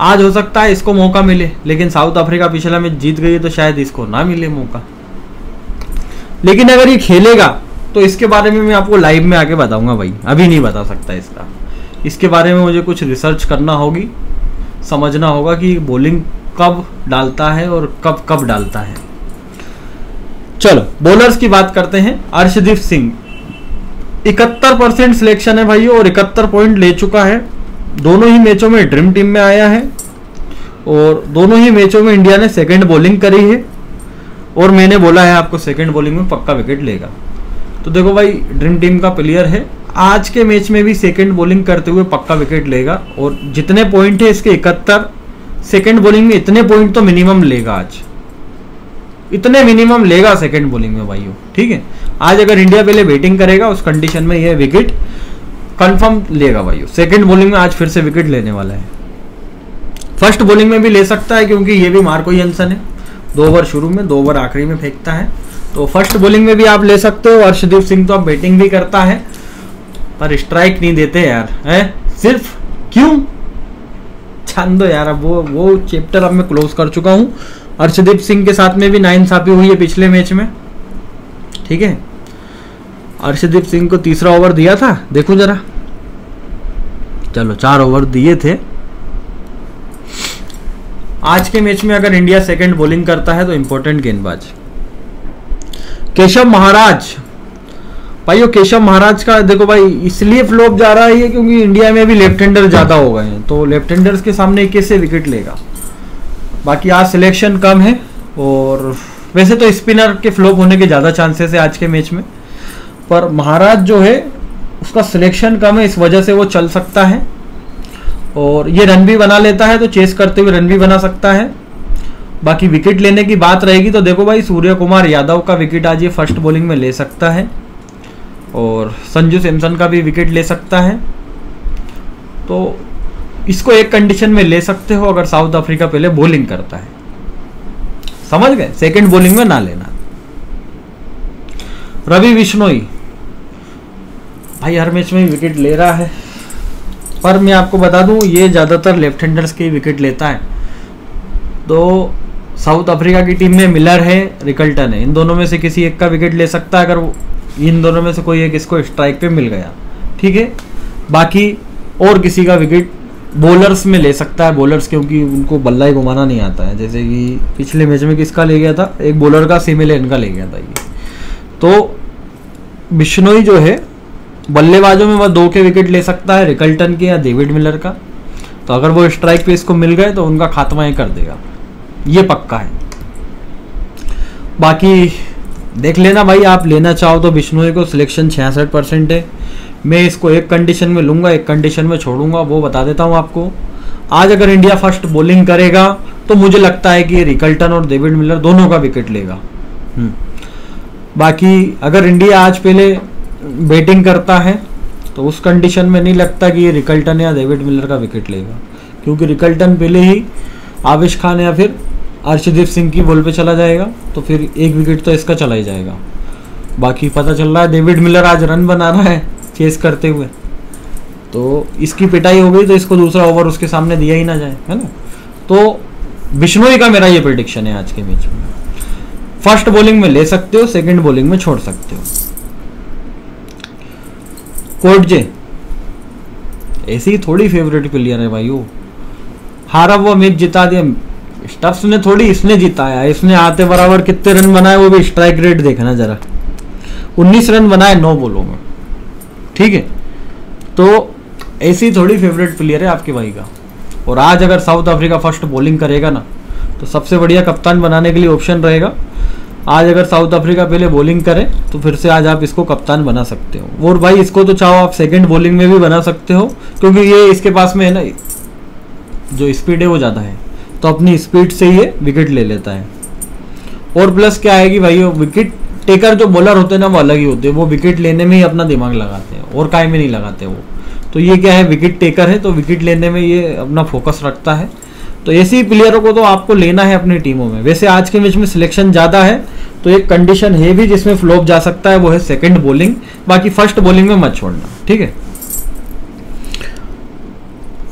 आज हो सकता है इसको मौका मिले, लेकिन साउथ अफ्रीका पिछला में जीत गई तो शायद इसको ना मिले मौका। लेकिन अगर ये खेलेगा तो इसके बारे में मैं आपको लाइव में आके बताऊँगा भाई। अभी नहीं बता सकता इसका। इसके बारे में मुझे कुछ रिसर्च करना होगी। समझना होगा कि बॉलिंग कब डालता है और कब कब डालता है। चलो बॉलर्स की बात करते हैं। अर्शदीप सिंह। इकहत्तर परसेंट सिलेक्शन है भाई और इकहत्तर पॉइंट ले चुका है। दोनों ही मैचों में ड्रीम टीम में आया है और दोनों ही मैचों में इंडिया ने सेकंड बॉलिंग करी है और मैंने बोला है आपको सेकंड बॉलिंग में पक्का विकेट लेगा। तो देखो भाई ड्रीम टीम का प्लेयर है। आज के मैच में भी सेकंड बॉलिंग करते हुए पक्का विकेट लेगा और जितने पॉइंट है इसके इकहत्तर सेकंड बॉलिंग में इतने पॉइंट तो मिनिमम लेगा आज। इतने मिनिमम लेगा सेकंड बॉलिंग में भाइयों, ठीक है? आज अगर इंडिया पहले बैटिंग करेगा, उस कंडीशन में यह विकेट कंफर्म लेगा भाइयों। सेकंड बॉलिंग में आज फिर से विकेट लेने वाला है। फ़र्स्ट बॉलिंग में भी ले सकता है, क्योंकि ये भी मार्को यंसन है। दो ओवर शुरू में, दो ओवर आखिरी में फेंकता है। तो फ़र्स्ट बॉलिंग में भी आप ले सकते हो। अर्शदीप सिंह तो आप बैटिंग भी करता है। पर स्ट्राइक नहीं देते यार, है? सिर्फ़ क्यों? दो यार, अब वो वो चैप्टर अब मैं क्लोज कर चुका हूँ। अर्शदीप सिंह के साथ में भी नाइन नाइंसाफी हुई है पिछले मैच में। ठीक है? अर्शदीप सिंह को तीसरा ओवर दिया था। देखो जरा। चलो, चार ओवर दिए थे। आज के मैच में अगर इंडिया सेकंड बॉलिंग करता है तो इंपॉर्टेंट गेंदबाज। केशव महाराज। भाई, वो केशव महाराज का, देखो भाई, इसलिए फ्लॉप जा रहा है क्योंकि इंडिया में भी लेफ़्ट हैंडर ज़्यादा हो गए हैं। तो लेफ़्ट हैंडर्स के सामने कैसे विकेट लेगा। बाकी आज सिलेक्शन कम है और वैसे तो स्पिनर के फ्लॉप होने के ज़्यादा चांसेस है आज के मैच में। पर महाराज जो है, उसका सिलेक्शन कम है, इस वजह से वो चल सकता है। और ये रन भी बना लेता है तो चेस करते हुए रन भी बना सकता है। बाकी विकेट लेने की बात रहेगी तो देखो भाई, सूर्य कुमार यादव का विकेट आज ये फ़र्स्ट बॉलिंग में ले सकता है। और संजू सैमसन का भी विकेट ले सकता है। तो इसको एक कंडीशन में ले सकते हो अगर साउथ अफ्रीका पहले बॉलिंग करता है। समझ गए? सेकंड बॉलिंग में ना लेना। रवि विश्नोई, भाई हर मैच में विकेट ले रहा है। पर मैं आपको बता दूँ, ये ज़्यादातर लेफ़्ट हैंडर्स की विकेट लेता है। तो साउथ अफ्रीका की टीम में मिलर है रिकल्टन है। इन दोनों में से किसी एक का विकेट ले सकता है, अगर इन दोनों में से कोई एक इसको स्ट्राइक पे मिल गया। ठीक है? बाकी और किसी का विकेट बॉलर्स में ले सकता है बॉलर्स क्योंकि उनको बल्ला ही घुमाना नहीं आता है। जैसे कि पिछले मैच में किसका ले गया था? एक बॉलर का सिमिलेन का ले गया था ये। तो बिश्नोई जो है, बल्लेबाजों में वह दो के विकेट ले सकता है रिकल्टन के या डेविड मिलर का। तो अगर वो स्ट्राइक पे इसको मिल गए तो उनका खात्मा ही कर देगा। ये पक्का है। बाकी देख लेना भाई, आप लेना चाहो तो बिश्नोई को सिलेक्शन छियासठ परसेंट है। मैं इसको एक कंडीशन में लूँगा, एक कंडीशन में छोड़ूँगा, वो बता देता हूँ आपको। आज अगर इंडिया फ़र्स्ट बॉलिंग करेगा तो मुझे लगता है कि रिकल्टन और डेविड मिलर दोनों का विकेट लेगा। हम्म। बाकी अगर इंडिया आज पहले बैटिंग करता है तो उस कंडीशन में नहीं लगता कि ये रिकल्टन या डेविड मिलर का विकेट लेगा। क्योंकि रिकल्टन पहले ही आविश खान या फिर अर्शदीप सिंह की बॉल पे चला जाएगा तो फिर एक विकेट तो इसका चला ही जाएगा। बाकी पता चल रहा है डेविड मिलर आज रन बना रहा है चेस करते हुए। तो इसकी पिटाई हो गई तो इसको दूसरा ओवर उसके सामने दिया ही ना जाए, है ना? तो बिश्नोई का मेरा ये प्रिडिक्शन है आज के मैच में। फ़र्स्ट बॉलिंग में ले सकते हो सेकंड बॉलिंग में छोड़ सकते हो। कोटजे, ऐसी ही थोड़ी फेवरेट प्लेयर है भाई वो। हारा वो मैच जिता दिया। स्टफ्स ने थोड़ी इसने जिताया, इसने आते बराबर कितने रन बनाए, वो भी स्ट्राइक रेट देखना जरा। 19 रन बनाए, नौ बॉलों में। ठीक है? तो ऐसी थोड़ी फेवरेट प्लेयर है आपके भाई का। और आज अगर साउथ अफ्रीका फ़र्स्ट बॉलिंग करेगा ना तो सबसे बढ़िया कप्तान बनाने के लिए ऑप्शन रहेगा। आज अगर साउथ अफ्रीका पहले बॉलिंग करे तो फिर से आज आप इसको कप्तान बना सकते हो। और भाई, इसको तो चाहो आप सेकंड बॉलिंग में भी बना सकते हो, क्योंकि ये इसके पास में है ना, जो स्पीड है वो ज़्यादा है। तो अपनी स्पीड से ये विकेट ले लेता है। और प्लस क्या है कि भाई विकेट टेकर जो बॉलर होते हैं ना, वो अलग ही होते हैं। वो विकेट लेने में ही अपना दिमाग लगाते हैं और काय में नहीं लगाते वो। तो ये क्या है विकेट टेकर है तो विकेट लेने में ये अपना फोकस रखता है। तो ऐसे ही प्लेयरों को तो आपको लेना है अपनी टीमों में। वैसे आज के मैच में सिलेक्शन ज़्यादा है तो एक कंडीशन है भी जिसमें फ्लॉप जा सकता है, वो है सेकंड बॉलिंग बाकी फ़र्स्ट बॉलिंग में मत छोड़ना, ठीक है?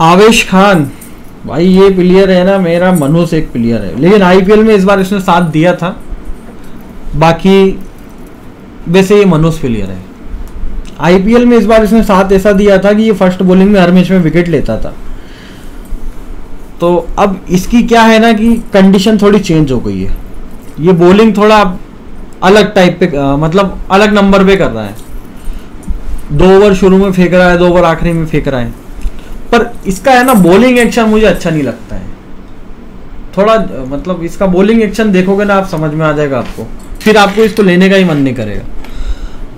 आवेश खान भाई, ये प्लेयर है ना, मेरा मनुष एक प्लेयर है। लेकिन आईपीएल में इस बार इसने साथ दिया था। बाकी, वैसे ये मनुष प्लेयर है। आईपीएल में इस बार इसने साथ ऐसा दिया था कि ये फ़र्स्ट बॉलिंग में हर मैच में विकेट लेता था। तो अब इसकी क्या है ना कि कंडीशन थोड़ी चेंज हो गई है। ये बॉलिंग थोड़ा अलग टाइप पे मतलब अलग नंबर पे कर रहा है। दो ओवर शुरू में फेंक रहा है, दो ओवर आखिरी में फेंक रहा है। इसका है ना बॉलिंग एक्शन मुझे अच्छा नहीं लगता है। थोड़ा मतलब इसका बॉलिंग एक्शन देखोगे ना आप, समझ में आ जाएगा आपको। फिर आपको इसको लेने का ही मन नहीं करेगा।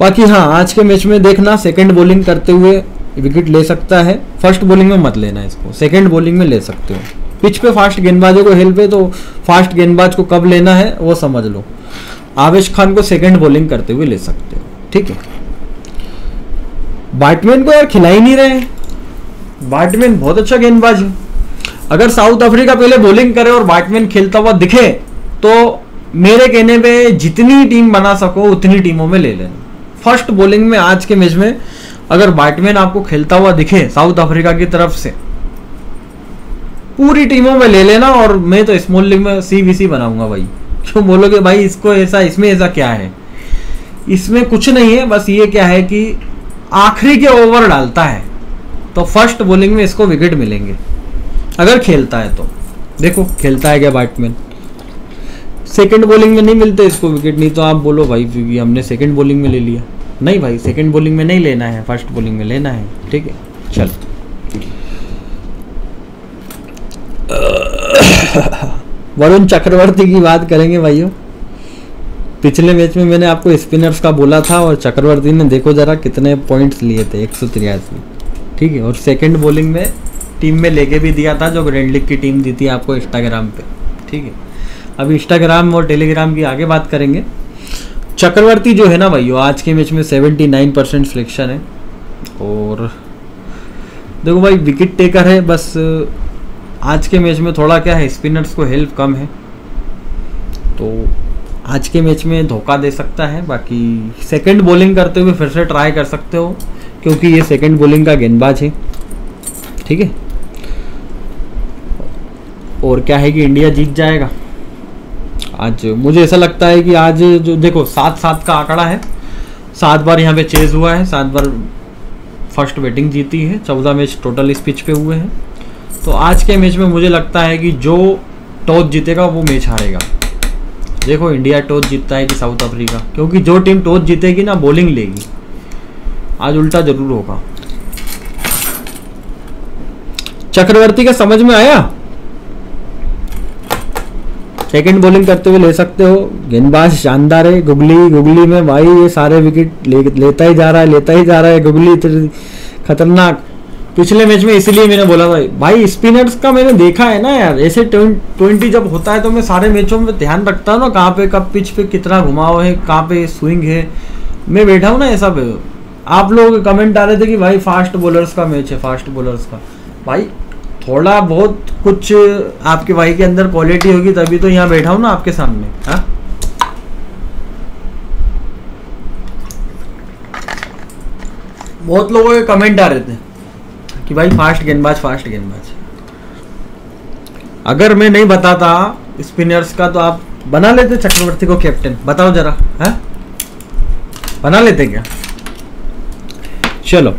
बाकी हाँ आज के मैच में देखना सेकंड बॉलिंग करते हुए विकेट ले सकता है। फ़र्स्ट बॉलिंग में मत लेना इसको। सेकंड बॉलिंग में ले सकते हो। पिच पे फास्ट गेंदबाजों को हेल्प है तो फास्ट गेंदबाज को कब लेना है, वो समझ लो। आवेश खान को सेकंड बॉलिंग करते हुए ले सकते हो। ठीक है। बैटमैन को यार खिला ही नहीं रहे बैटमैन बहुत अच्छा गेंदबाज है। अगर साउथ अफ्रीका पहले बॉलिंग करे और बैटमैन खेलता हुआ दिखे तो मेरे कहने पे जितनी टीम बना सको, उतनी टीमों में ले लेना फ़र्स्ट बॉलिंग में आज के मैच में, अगर बैटमैन आपको खेलता हुआ दिखे साउथ अफ्रीका की तरफ़ से, पूरी टीमों में ले लेना और मैं तो स्मॉल लीग में सी बनाऊँगा भाई। क्यों बोलोगे भाई, इसको ऐसा, इसमें ऐसा क्या है? इसमें कुछ नहीं है, बस ये क्या है कि आखिरी के ओवर डालता है। तो फ़र्स्ट बॉलिंग में इसको विकेट मिलेंगे। अगर खेलता है तो। देखो, खेलता है क्या बैटमैन सेकंड बॉलिंग में नहीं मिलते इसको विकेट नहीं तो आप बोलो भाई, क्योंकि हमने सेकंड बॉलिंग में ले लिया। नहीं भाई सेकंड बॉलिंग में नहीं लेना है फ़र्स्ट बॉलिंग में लेना है, ठीक है? चल। वरुण चक्रवर्ती की बात करेंगे भाइयों। पिछले मैच में मैंने आपको स्पिनर्स का बोला था और चक्रवर्ती ने देखो जरा कितने पॉइंट्स लिए थे, एक सौ तिरासी। ठीक है, और सेकंड बॉलिंग में टीम में लेके भी दिया था जो ग्रैंड लीग की टीम दी थी आपको इंस्टाग्राम पे, ठीक है। अब इंस्टाग्राम और टेलीग्राम की आगे बात करेंगे। चक्रवर्ती जो है ना भाइयों, आज के मैच में 79 परसेंट सिलेक्शन है, और देखो भाई विकेट टेकर है, बस, आज के मैच में थोड़ा क्या है स्पिनर्स को हेल्प कम है। तो आज के मैच में धोखा दे सकता है, बाकी सेकंड बॉलिंग करते हुए फिर से ट्राई कर सकते हो। क्योंकि ये सेकंड बॉलिंग का गेंदबाज है। ठीक है? और क्या है कि इंडिया जीत जाएगा? आज मुझे ऐसा लगता है कि आज जो, देखो सात सात का आंकड़ा है। सात बार यहाँ पे चेज हुआ है, सात बार फ़र्स्ट बैटिंग जीती है। चौदह मैच टोटल इस पिच पे हुए हैं। तो आज के मैच में मुझे लगता है कि जो टॉस जीतेगा, वो मैच हारेगा। देखो इंडिया टॉस जीतता है कि साउथ अफ्रीका क्योंकि जो टीम टॉस जीतेगी ना बॉलिंग लेगी। आज उल्टा ज़रूर होगा। चक्रवर्ती का समझ में आया? सेकंड बॉलिंग करते हुए ले सकते हो। गेंदबाज शानदार है। गुगली गुगली में भाई ये सारे विकेट ले, लेता ही जा रहा है लेता ही जा रहा है। गुगली खतरनाक। पिछले मैच में इसलिए मैंने बोला भाई भाई स्पिनर्स का मैंने देखा है ना यार। ऐसे ट्वेंटी जब होता है तो मैं सारे मैचों में ध्यान रखता हूँ ना कहाँ पे कब पिच पे कितना घुमाव है कहाँ पे स्विंग है। मैं बैठा हूँ ना ऐसा आप लोग कमेंट आ रहे थे कि भाई फास्ट बॉलर्स का मैच है फास्ट बॉलर्स का। भाई, थोड़ा बहुत कुछ आपके भाई के अंदर क्वालिटी होगी, तभी तो यहाँ बैठा हूँ ना आपके सामने, हा? बहुत लोगों के कमेंट आ रहे थे कि भाई फास्ट गेंदबाज फास्ट गेंदबाज। अगर मैं नहीं बताता स्पिनर्स का तो आप बना लेते चक्रवर्ती को कैप्टन बताओ जरा, है? बना लेते क्या? चलो।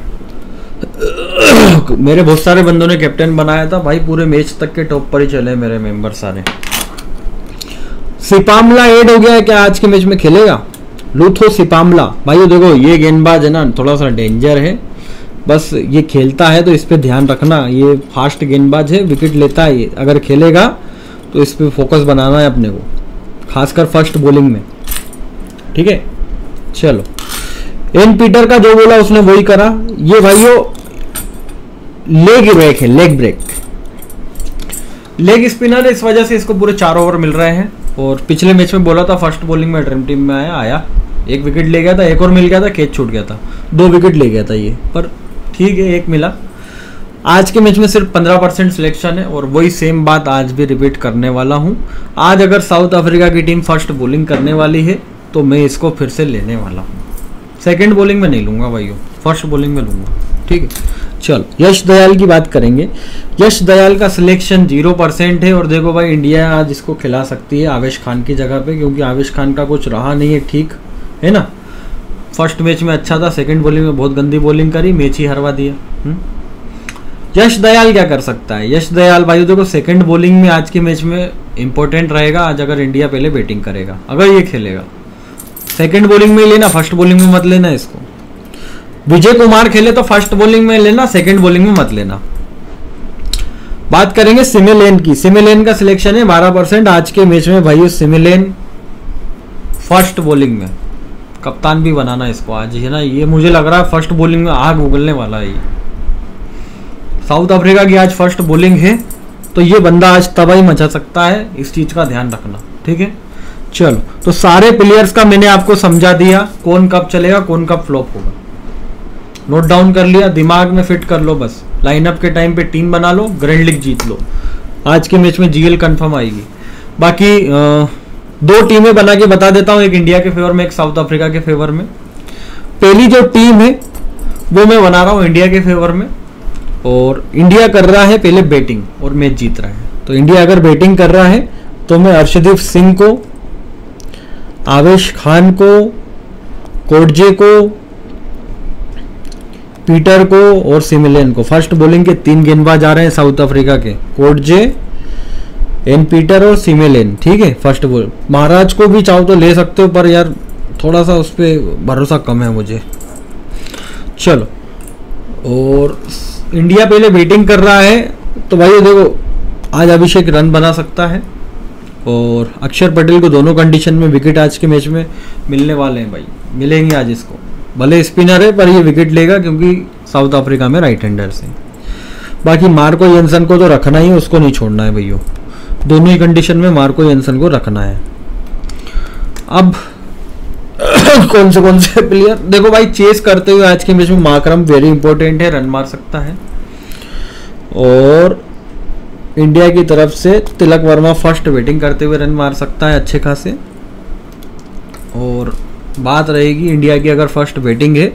मेरे बहुत सारे बंदों ने कैप्टन बनाया था, भाई पूरे मैच तक के टॉप पर ही चले मेरे मेंबर सारे। सिपामला एड हो गया है क्या आज के मैच में खेलेगा? Lutho Sipamla. भाई देखो, ये गेंदबाज है ना, थोड़ा सा डेंजर है। बस ये खेलता है तो इस पर ध्यान रखना। ये फास्ट गेंदबाज है विकेट लेता है, अगर खेलेगा तो इस पर फोकस बनाना है अपने को, खासकर फ़र्स्ट बॉलिंग में। ठीक है? चलो। एन पीटर का जो बोला उसने वही करा। ये भाइयों लेग ब्रेक है लेग ब्रेक लेग स्पिनर इस वजह से इसको पूरे चार ओवर मिल रहे हैं। और पिछले मैच में बोला था फ़र्स्ट बॉलिंग में ड्रीम टीम में आया आया। एक विकेट ले गया था, एक और मिल गया था कैच छूट गया था। दो विकेट ले गया था ये, पर ठीक है, एक मिला। आज के मैच में सिर्फ़ पंद्रह परसेंट सिलेक्शन है, और वही सेम बात आज भी रिपीट करने वाला हूँ। आज अगर साउथ अफ्रीका की टीम फ़र्स्ट बॉलिंग करने वाली है तो मैं इसको फिर से लेने वाला हूँ। सेकेंड बॉलिंग में नहीं लूँगा भाइयों। फ़र्स्ट बॉलिंग में लूँगा। ठीक है? चल, यश दयाल की बात करेंगे। यश दयाल का सिलेक्शन ज़ीरो परसेंट है और देखो भाई इंडिया आज इसको खिला सकती है आवेश खान की जगह पे, क्योंकि आवेश खान का कुछ रहा नहीं है ठीक। है ना? फ़र्स्ट मैच में अच्छा था सेकंड बॉलिंग में बहुत गंदी बॉलिंग करी मैच ही हरवा दिया? हम्म? यश दयाल क्या कर सकता है? यश दयाल भाई, देखो सेकंड बॉलिंग में आज के मैच में इंपॉर्टेंट रहेगा, आज अगर इंडिया पहले बैटिंग करेगा, अगर ये खेलेगा। सेकंड बॉलिंग में लेना फ़र्स्ट बॉलिंग में मत लेना इसको। विजय कुमार खेले तो फ़र्स्ट बॉलिंग में लेना सेकंड बॉलिंग में मत लेना। बात करेंगे सिमिलेन की। सिमिलेन का सिलेक्शन है 12 परसेंट आज के मैच में भाई सिमिलेन फ़र्स्ट बॉलिंग में। कप्तान भी बनाना इसको आज है ना? ये मुझे लग रहा है फ़र्स्ट बॉलिंग में आग उगलने वाला है ये। साउथ अफ्रीका की आज फ़र्स्ट बॉलिंग है तो ये बंदा आज तबाही मचा सकता है, इस चीज़ का ध्यान रखना, ठीक है? चलो तो सारे प्लेयर्स का मैंने आपको समझा दिया, कौन कब चलेगा, कौन कब फ्लॉप होगा। नोट डाउन कर लिया, दिमाग में फिट कर लो बस। लाइनअप के टाइम पे टीम बना लो ग्रैंड लीग जीत लो। आज के मैच में जीएल कंफर्म आएगी। बाकी दो टीमें बना के बता देता हूँ, एक इंडिया के फेवर में, एक साउथ अफ्रीका के फेवर में। पहली जो टीम है, वो मैं बना रहा हूँ इंडिया के फेवर में। और इंडिया कर रहा है पहले बैटिंग और मैच जीत रहा है। तो इंडिया अगर बैटिंग कर रहा है तो मैं अर्शदीप सिंह को आवेश खान को कोटजे को, पीटर को और सिमिलियन को। फ़र्स्ट बॉलिंग के तीन गेंदबाज आ रहे हैं साउथ अफ्रीका के। कोटजे एन पीटर और सिमिलियन ठीक है? फ़र्स्ट बॉल महाराज को भी चाहो तो ले सकते हो, पर यार थोड़ा सा उस पर भरोसा कम है मुझे। चलो। और इंडिया पहले बैटिंग कर रहा है तो भाई देखो, आज अभिषेक रन बना सकता है। और अक्षर पटेल को दोनों कंडीशन में विकेट आज के मैच में मिलने वाले हैं भाई। मिलेंगे आज इसको। भले स्पिनर है, पर ये विकेट लेगा क्योंकि साउथ अफ्रीका में राइट हैंडर से बाकी मार्को यंसन को तो रखना ही उसको नहीं छोड़ना है भैया दोनों ही कंडीशन में मार्को यंसन को रखना है। अब कौन से कौन से प्लेयर देखो भाई चेस करते हुए आज के मैच में माकरम वेरी इंपॉर्टेंट है, रन मार सकता है। और इंडिया की तरफ़ से तिलक वर्मा फ़र्स्ट बैटिंग करते हुए रन मार सकता है अच्छे खासे। और बात रहेगी इंडिया की अगर फ़र्स्ट बैटिंग है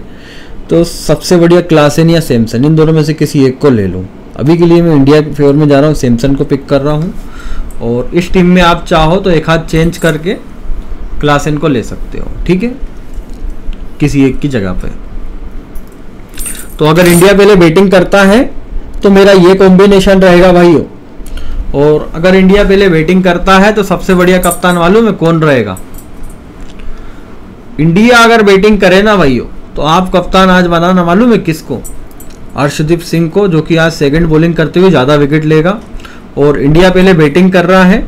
तो सबसे बढ़िया क्लासन या सैमसन इन दोनों में से किसी एक को ले लूँ। अभी के लिए मैं इंडिया के फेवर में जा रहा हूँ सैमसन को पिक कर रहा हूँ। और इस टीम में आप चाहो तो एक हाथ चेंज करके क्लासन को ले सकते हो, ठीक है? किसी एक की जगह पर तो अगर इंडिया पहले बैटिंग करता है तो मेरा ये कॉम्बिनेशन रहेगा भाइयों। और अगर इंडिया पहले बैटिंग करता है तो सबसे बढ़िया कप्तान मालूम है कौन रहेगा? इंडिया अगर बैटिंग करे ना भाइयों तो आप कप्तान आज बनाना मालूम है किसको? अर्शदीप सिंह को, जो कि आज सेकंड बॉलिंग करते हुए ज़्यादा विकेट लेगा। और इंडिया पहले बैटिंग कर रहा है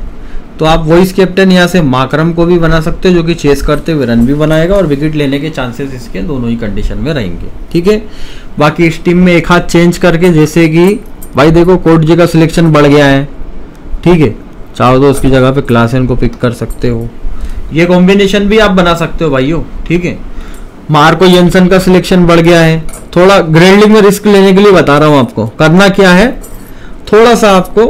तो आप वॉइस कैप्टन यहाँ से माकरम को भी बना सकते हो, जो कि चेस करते हुए रन भी बनाएगा और विकेट लेने के चांसेस इसके दोनों ही कंडीशन में रहेंगे। ठीक है? बाकी इस टीम में एक हाथ चेंज करके, जैसे कि, भाई देखो कोट जी का सिलेक्शन बढ़ गया है। ठीक है। चाहो तो उसकी जगह पे क्लासन को पिक कर सकते हो। ये कॉम्बिनेशन भी आप बना सकते हो भाइयों, ठीक है। मार्को येंसन का सिलेक्शन बढ़ गया है। थोड़ा ग्रैंडलिंग में रिस्क लेने के लिए बता रहा हूँ आपको। करना क्या है? थोड़ा सा आपको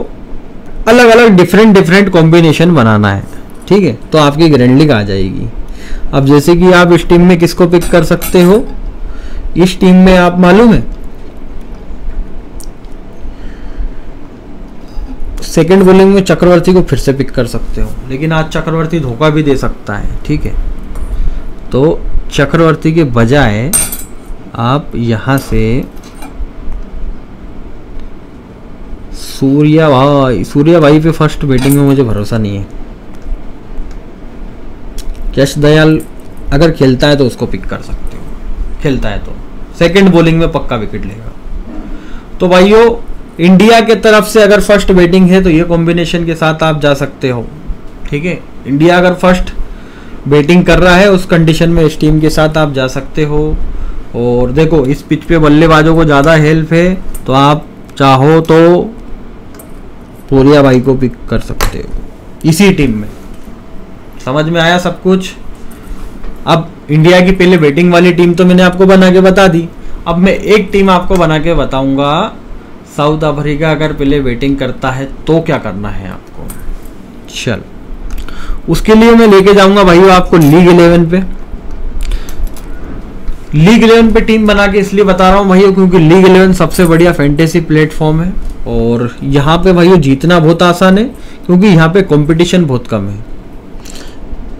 अलग अलग डिफरेंट डिफरेंट कॉम्बिनेशन बनाना है, ठीक है। तो आपकी ग्रेंडलिंग आ जाएगी। अब जैसे कि आप इस टीम में किसको पिक कर सकते हो? इस टीम में आप मालूम है? सेकेंड बॉलिंग में चक्रवर्ती को फिर से पिक कर सकते हो। लेकिन आज चक्रवर्ती धोखा भी दे सकता है, ठीक है? तो चक्रवर्ती के बजाय आप यहाँ से सूर्या भाई सूर्या भाई पे फ़र्स्ट बैटिंग में मुझे भरोसा नहीं है। यश दयाल अगर खेलता है तो उसको पिक कर सकते हो। खेलता है तो। सेकंड बॉलिंग में पक्का विकेट लेगा। तो भाइयों इंडिया के तरफ़ से अगर फ़र्स्ट बैटिंग है तो ये कॉम्बिनेशन के साथ आप जा सकते हो। ठीक है? इंडिया अगर फ़र्स्ट बैटिंग कर रहा है, उस कंडीशन में इस टीम के साथ आप जा सकते हो। और देखो, इस पिच पे बल्लेबाजों को ज़्यादा हेल्प है तो आप चाहो तो पूरिया भाई को पिक कर सकते हो, इसी टीम में। समझ में आया सब कुछ? अब इंडिया की पहले बैटिंग वाली टीम तो मैंने आपको बना के बता दी। अब मैं एक टीम आपको बना के बताऊँगा साउथ अफ्रीका अगर पहले बैटिंग करता है तो क्या करना है आपको? चल। उसके लिए मैं लेके जाऊँगा भाई आपको लीग इलेवन पे। लीग इलेवन पे टीम बना के इसलिए बता रहा हूँ भाई क्योंकि लीग इलेवन सबसे बढ़िया फैंटेसी प्लेटफॉर्म है और यहाँ पे भाई जीतना बहुत आसान है, क्योंकि यहाँ पे कंपटीशन बहुत कम है।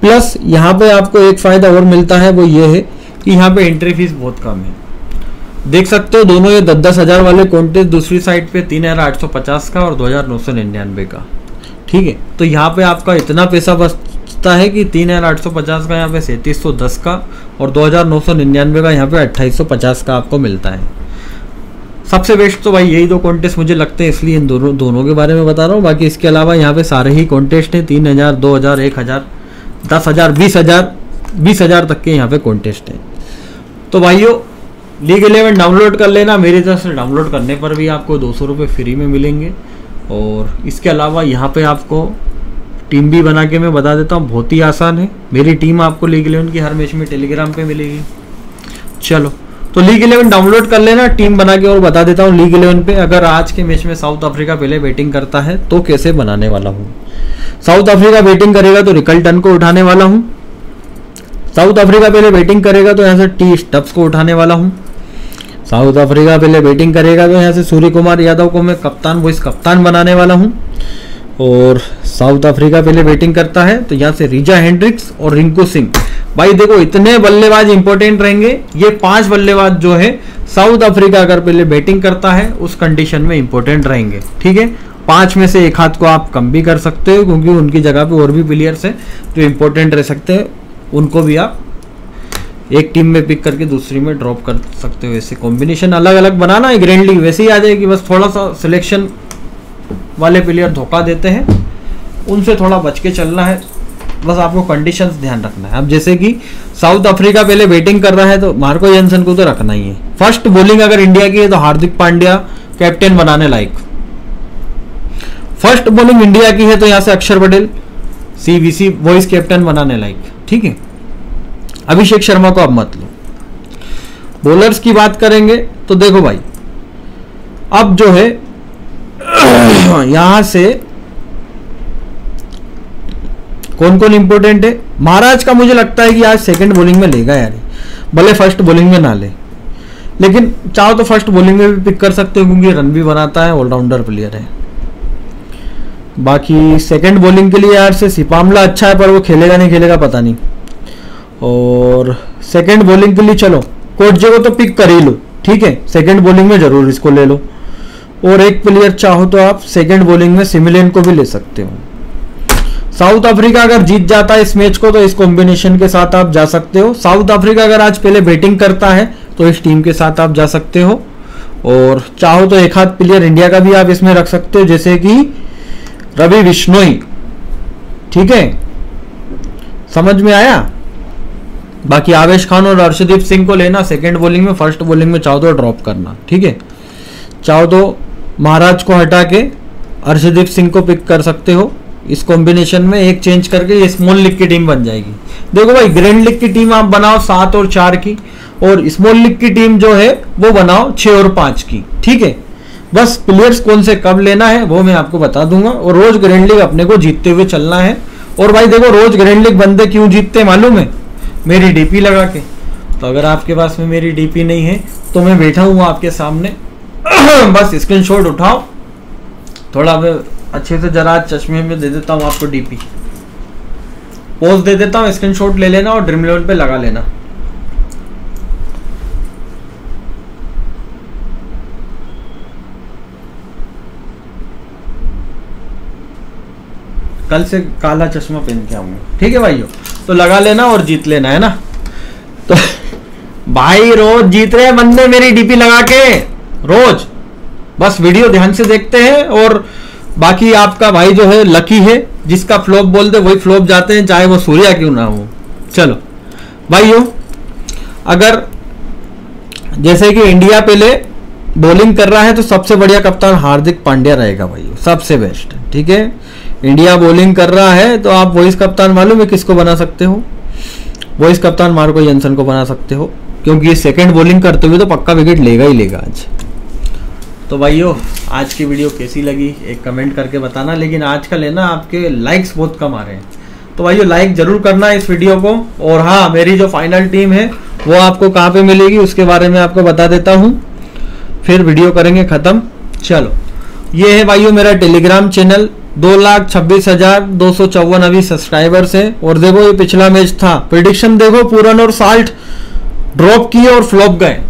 प्लस यहाँ पे आपको एक फ़ायदा और मिलता है, वो ये है कि यहाँ पे एंट्री फ़ीस बहुत कम है। देख सकते हो दोनों ये दस दस हज़ार वाले कॉन्टेस्ट दूसरी साइड पे तीन हज़ार आठ सौ पचास का और दो हज़ार नौ सौ निन्यानवे का। ठीक है? तो यहाँ पे आपका इतना पैसा बचता है कि तीन हज़ार आठ सौ पचास का यहाँ पे सैंतीस सौ दस का और दो हज़ार नौ सौ निन्यानवे का यहाँ पे अट्ठाईस सौ पचास का आपको मिलता है। सबसे बेस्ट तो भाई यही दो कॉन्टेस्ट मुझे लगते हैं, इसलिए इन दोनों दोनों के बारे में बता रहा हूँ। बाकी इसके अलावा यहाँ पे सारे ही कॉन्टेस्ट हैं, तीन हज़ार, दो हज़ार, एक हज़ार, दस हज़ार, बीस हज़ार बीस हज़ार तक के यहाँ पे कॉन्टेस्ट हैं। तो भाइयों लीग इलेवन डाउनलोड कर लेना। मेरी तरफ़ से डाउनलोड करने पर भी आपको दो सौ रुपये फ्री में मिलेंगे। और इसके अलावा यहाँ पे आपको टीम भी बना के मैं बता देता हूँ, बहुत ही आसान है। मेरी टीम आपको लीग इलेवन की हर मैच में टेलीग्राम पे मिलेगी। चलो तो लीग इलेवन डाउनलोड कर लेना टीम बना के और बता देता हूँ लीग इलेवन पे। अगर आज के मैच में साउथ अफ्रीका पहले बैटिंग करता है तो कैसे बनाने वाला हूँ? साउथ अफ्रीका बैटिंग करेगा तो रिकल्टन को उठाने वाला हूँ। साउथ अफ्रीका पहले बैटिंग करेगा तो यहाँ से टी स्टप्स को उठाने वाला हूँ। साउथ अफ्रीका पहले बैटिंग करेगा तो यहाँ से सूर्य कुमार यादव को मैं कप्तान वॉइस कप्तान बनाने वाला हूँ। और साउथ अफ्रीका पहले बैटिंग करता है तो यहाँ से रिजा हेंड्रिक्स और रिंकू सिंह। भाई देखो, इतने बल्लेबाज इंपॉर्टेंट रहेंगे, ये पाँच बल्लेबाज जो है, साउथ अफ्रीका अगर पहले बैटिंग करता है, उस कंडीशन में इंपॉर्टेंट रहेंगे। ठीक है? पाँच में से एक हाथ को आप कम भी कर सकते हो, क्योंकि उनकी जगह पे और भी प्लेयर्स हैं जो इंपॉर्टेंट रह सकते हैं, उनको भी आप एक टीम में पिक करके दूसरी में ड्रॉप कर सकते हो ऐसे कॉम्बिनेशन अलग अलग बनाना है ग्रैंड लीग वैसे ही आ जाएगी, बस थोड़ा सा सिलेक्शन वाले प्लेयर धोखा देते हैं, उनसे थोड़ा बच के चलना है, बस आपको कंडीशंस ध्यान रखना है। अब जैसे कि साउथ अफ्रीका पहले बैटिंग कर रहा है तो मार्को जेंसन को तो रखना ही है। फ़र्स्ट बॉलिंग अगर इंडिया की है तो हार्दिक पांड्या कैप्टन बनाने लायक। फ़र्स्ट बॉलिंग इंडिया की है तो यहाँ से अक्षर पटेल सीवीसी वॉइस कैप्टन बनाने लायक। ठीक है? अभिषेक शर्मा को अब मत लो। बॉलर्स की बात करेंगे तो देखो भाई, अब जो है, यहाँ से कौन कौन इंपॉर्टेंट है? महाराज का मुझे लगता है कि आज सेकंड बॉलिंग में लेगा यार। भले फ़र्स्ट बॉलिंग में ना ले, लेकिन चाहो तो फ़र्स्ट बॉलिंग में भी पिक कर सकते हो क्योंकि रन भी बनाता है ऑलराउंडर प्लेयर है। बाकी सेकंड बॉलिंग के लिए यार से सिपामला अच्छा है, पर वो खेलेगा नहीं, खेलेगा पता नहीं। और सेकंड बॉलिंग के लिए चलो। कोच जो तो पिक कर ही लो। ठीक है? सेकंड बॉलिंग में ज़रूर इसको ले लो। और एक प्लेयर चाहो तो आप सेकंड बॉलिंग में सिमिलियन को भी ले सकते हो। साउथ अफ्रीका अगर जीत जाता है इस मैच को तो इस कॉम्बिनेशन के साथ आप जा सकते हो। साउथ अफ्रीका अगर आज पहले बैटिंग करता है तो इस टीम के साथ आप जा सकते हो। और चाहो तो एक हाथ प्लेयर इंडिया का भी आप इसमें रख सकते हो, जैसे कि रवि बिश्नोई ठीक है? समझ में आया? बाकी आवेश खान और अर्शदीप सिंह को लेना सेकेंड बॉलिंग में फ़र्स्ट बॉलिंग में चाहो तो ड्रॉप करना, ठीक है? चाहो तो महाराज को हटा के अर्शदीप सिंह को पिक कर सकते हो। इस कॉम्बिनेशन में एक चेंज करके ये स्मॉल लीग की टीम बन जाएगी। देखो भाई ग्रैंड लीग की टीम आप बनाओ सात और चार की, और स्मॉल लीग की टीम जो है, वो बनाओ छह और पाँच की, ठीक है? बस प्लेयर्स कौन से कब लेना है, वो मैं आपको बता दूँगा, और रोज ग्रैंड लीग अपने को जीतते हुए चलना है। और भाई देखो, रोज ग्रैंड लीग बंदे क्यों जीतते मालूम है? मेरी डीपी लगा के। तो अगर आपके पास में मेरी डीपी नहीं है तो मैं बैठा हूँ आपके सामने। बस स्क्रीनशॉट उठाओ। थोड़ा मैं अच्छे से जरा चश्मे में दे देता हूँ आपको डीपी पोज दे देता हूँ स्क्रीनशॉट ले लेना और ड्रीम इलेवन पे लगा लेना। कल से काला चश्मा पहन के आऊँगा। ठीक है भाइयों? तो लगा लेना और जीत लेना, है ना? तो भाई, रोज जीत रहे बंदे मेरी डीपी लगा के। रोज। बस वीडियो ध्यान से देखते हैं और बाकी आपका भाई जो है लकी है, जिसका फ्लॉप बोल दे, वही फ्लॉप जाते हैं, चाहे वो सूर्या क्यों ना हो। चलो। भाइयों, अगर जैसे कि इंडिया पहले बॉलिंग कर रहा है तो सबसे बढ़िया कप्तान हार्दिक पांड्या रहेगा भाई सबसे बेस्ट ठीक है? इंडिया बॉलिंग कर रहा है तो आप वॉइस कप्तान मालूम है किसको बना सकते हो? वॉइस कप्तान मार्को जेंसन को बना सकते हो, क्योंकि ये सेकंड बॉलिंग करते हुए तो पक्का विकेट लेगा ही लेगा आज। तो भाइयों, आज की वीडियो कैसी लगी? एक कमेंट करके बताना, लेकिन आज का लेना आपके लाइक्स बहुत कम आ रहे हैं। तो भाइयों लाइक ज़रूर करना इस वीडियो को, और हाँ मेरी जो फाइनल टीम है, वो आपको कहाँ पे मिलेगी, उसके बारे में आपको बता देता हूँ। फिर वीडियो करेंगे ख़त्म। चलो, ये है भाइयों मेरा टेलीग्राम चैनल दो लाख छब्बीस हज़ार दो सौ चौवन अभी सब्सक्राइबर्स है। और देखो, ये पिछला मैच था। प्रिडिक्शन देखो, पूरन और साल्ट ड्रॉप किए और फ्लॉप गए।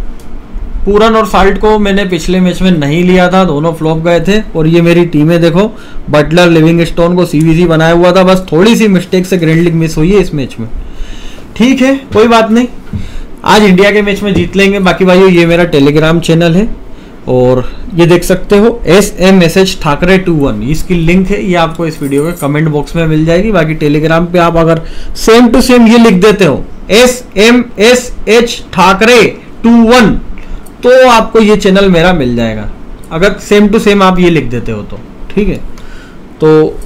पूरन और साल्ट को मैंने पिछले मैच में नहीं लिया था, दोनों फ्लॉप गए थे। और ये मेरी टीमें देखो। बटलर लिविंग स्टोन को सीवीसी बनाया हुआ था। बस थोड़ी सी मिस्टेक से ग्रैंड लीग मिस हुई है इस मैच में। ठीक है, कोई बात नहीं। आज इंडिया के मैच में जीत लेंगे। बाकी भाई ये मेरा टेलीग्राम चैनल है। और ये देख सकते हो S M S H Thakre two one इसकी लिंक है, ये आपको इस वीडियो के कमेंट बॉक्स में मिल जाएगी। बाकी टेलीग्राम पे आप अगर सेम टू सेम ये लिख देते हो S M S H Thakre two one तो आपको ये चैनल मेरा मिल जाएगा। अगर सेम टू सेम आप ये लिख देते हो तो ठीक है? तो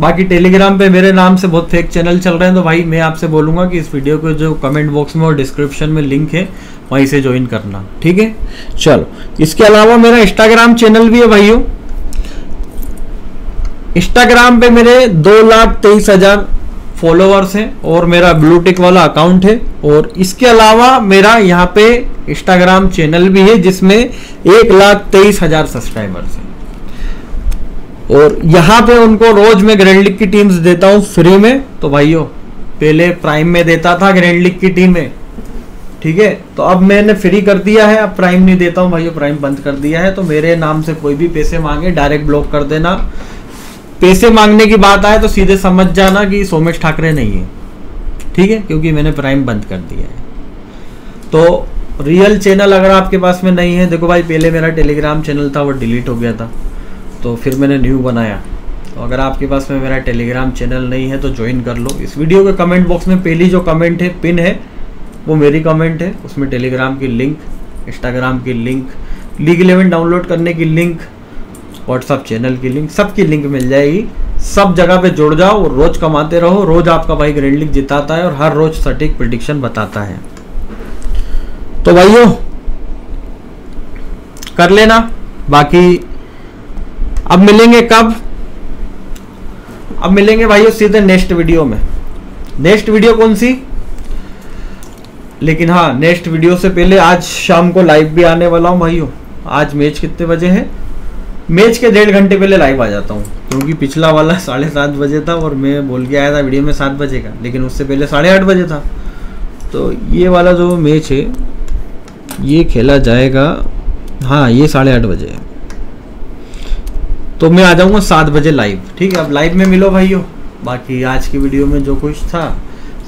बाकी टेलीग्राम पे मेरे नाम से बहुत फेक चैनल चल रहे हैं तो भाई मैं आपसे बोलूँगा कि इस वीडियो के जो कमेंट बॉक्स में और डिस्क्रिप्शन में लिंक है वहीं से ज्वाइन करना। ठीक है? चलो। इसके अलावा मेरा इंस्टाग्राम चैनल भी है भाइयों। इंस्टाग्राम पे मेरे दो लाख तेईस हज़ार फॉलोअर्स हैं और मेरा ब्लू टिक वाला अकाउंट है। और इसके अलावा मेरा यहाँ पे इंस्टाग्राम चैनल भी है जिसमें एक लाख तेईस हज़ार सब्सक्राइबर्स हैं। और यहाँ पे उनको रोज मैं ग्रैंड लीग की टीम्स देता हूँ फ्री में। तो भाइयों, पहले प्राइम में देता था ग्रैंड लीग की टीमें ठीक है? तो अब मैंने फ्री कर दिया है, अब प्राइम नहीं देता हूँ भाई प्राइम बंद कर दिया है तो मेरे नाम से कोई भी पैसे मांगे डायरेक्ट ब्लॉक कर देना। पैसे मांगने की बात आए तो सीधे समझ जाना कि सोमेश ठाकरे नहीं है। ठीक है? क्योंकि मैंने प्राइम बंद कर दिया है। तो रियल चैनल अगर आपके पास में नहीं है, देखो भाई, पहले मेरा टेलीग्राम चैनल था, वो डिलीट हो गया था। तो फिर मैंने न्यू बनाया। तो अगर आपके पास में मेरा टेलीग्राम चैनल नहीं है तो ज्वाइन कर लो। इस वीडियो के कमेंट बॉक्स में पहली जो कमेंट है पिन है वो मेरी कमेंट है, उसमें टेलीग्राम की लिंक इंस्टाग्राम की लिंक लीग इलेवन डाउनलोड करने की लिंक व्हाट्सअप चैनल की लिंक सबकी लिंक मिल जाएगी। सब जगह पे जुड़ जाओ और रोज कमाते रहो, रोज आपका भाई ग्रैंड लीग जिताता है और हर रोज सटीक प्रिडिक्शन बताता है। तो भाइयों, कर लेना, बाकी अब मिलेंगे कब? अब मिलेंगे भाइयों सीधे नेक्स्ट वीडियो में। नेक्स्ट वीडियो कौन सी? लेकिन हाँ नेक्स्ट वीडियो से पहले आज शाम को लाइव भी आने वाला हूँ, भाइयों। आज मैच कितने बजे है? मैच के डेढ़ घंटे पहले लाइव आ जाता हूँ, क्योंकि पिछला वाला साढ़े सात बजे था और मैं बोल के आया था वीडियो में सात बजे का, लेकिन उससे पहले साढ़े आठ बजे था। तो ये वाला जो मैच है, ये खेला जाएगा हाँ ये साढ़े आठ बजे है। तो मैं आ जाऊँगा सात बजे लाइव ठीक है? अब लाइव में मिलो, भाइयों। बाकी आज की वीडियो में जो कुछ था,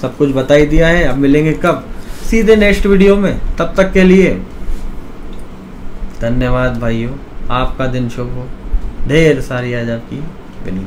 सब कुछ बता ही दिया है। अब मिलेंगे कब? सीधे नेक्स्ट वीडियो में। तब तक के लिए, धन्यवाद भाइयों। आपका दिन शुभ हो। ढेर सारी आज आपकी विनिंग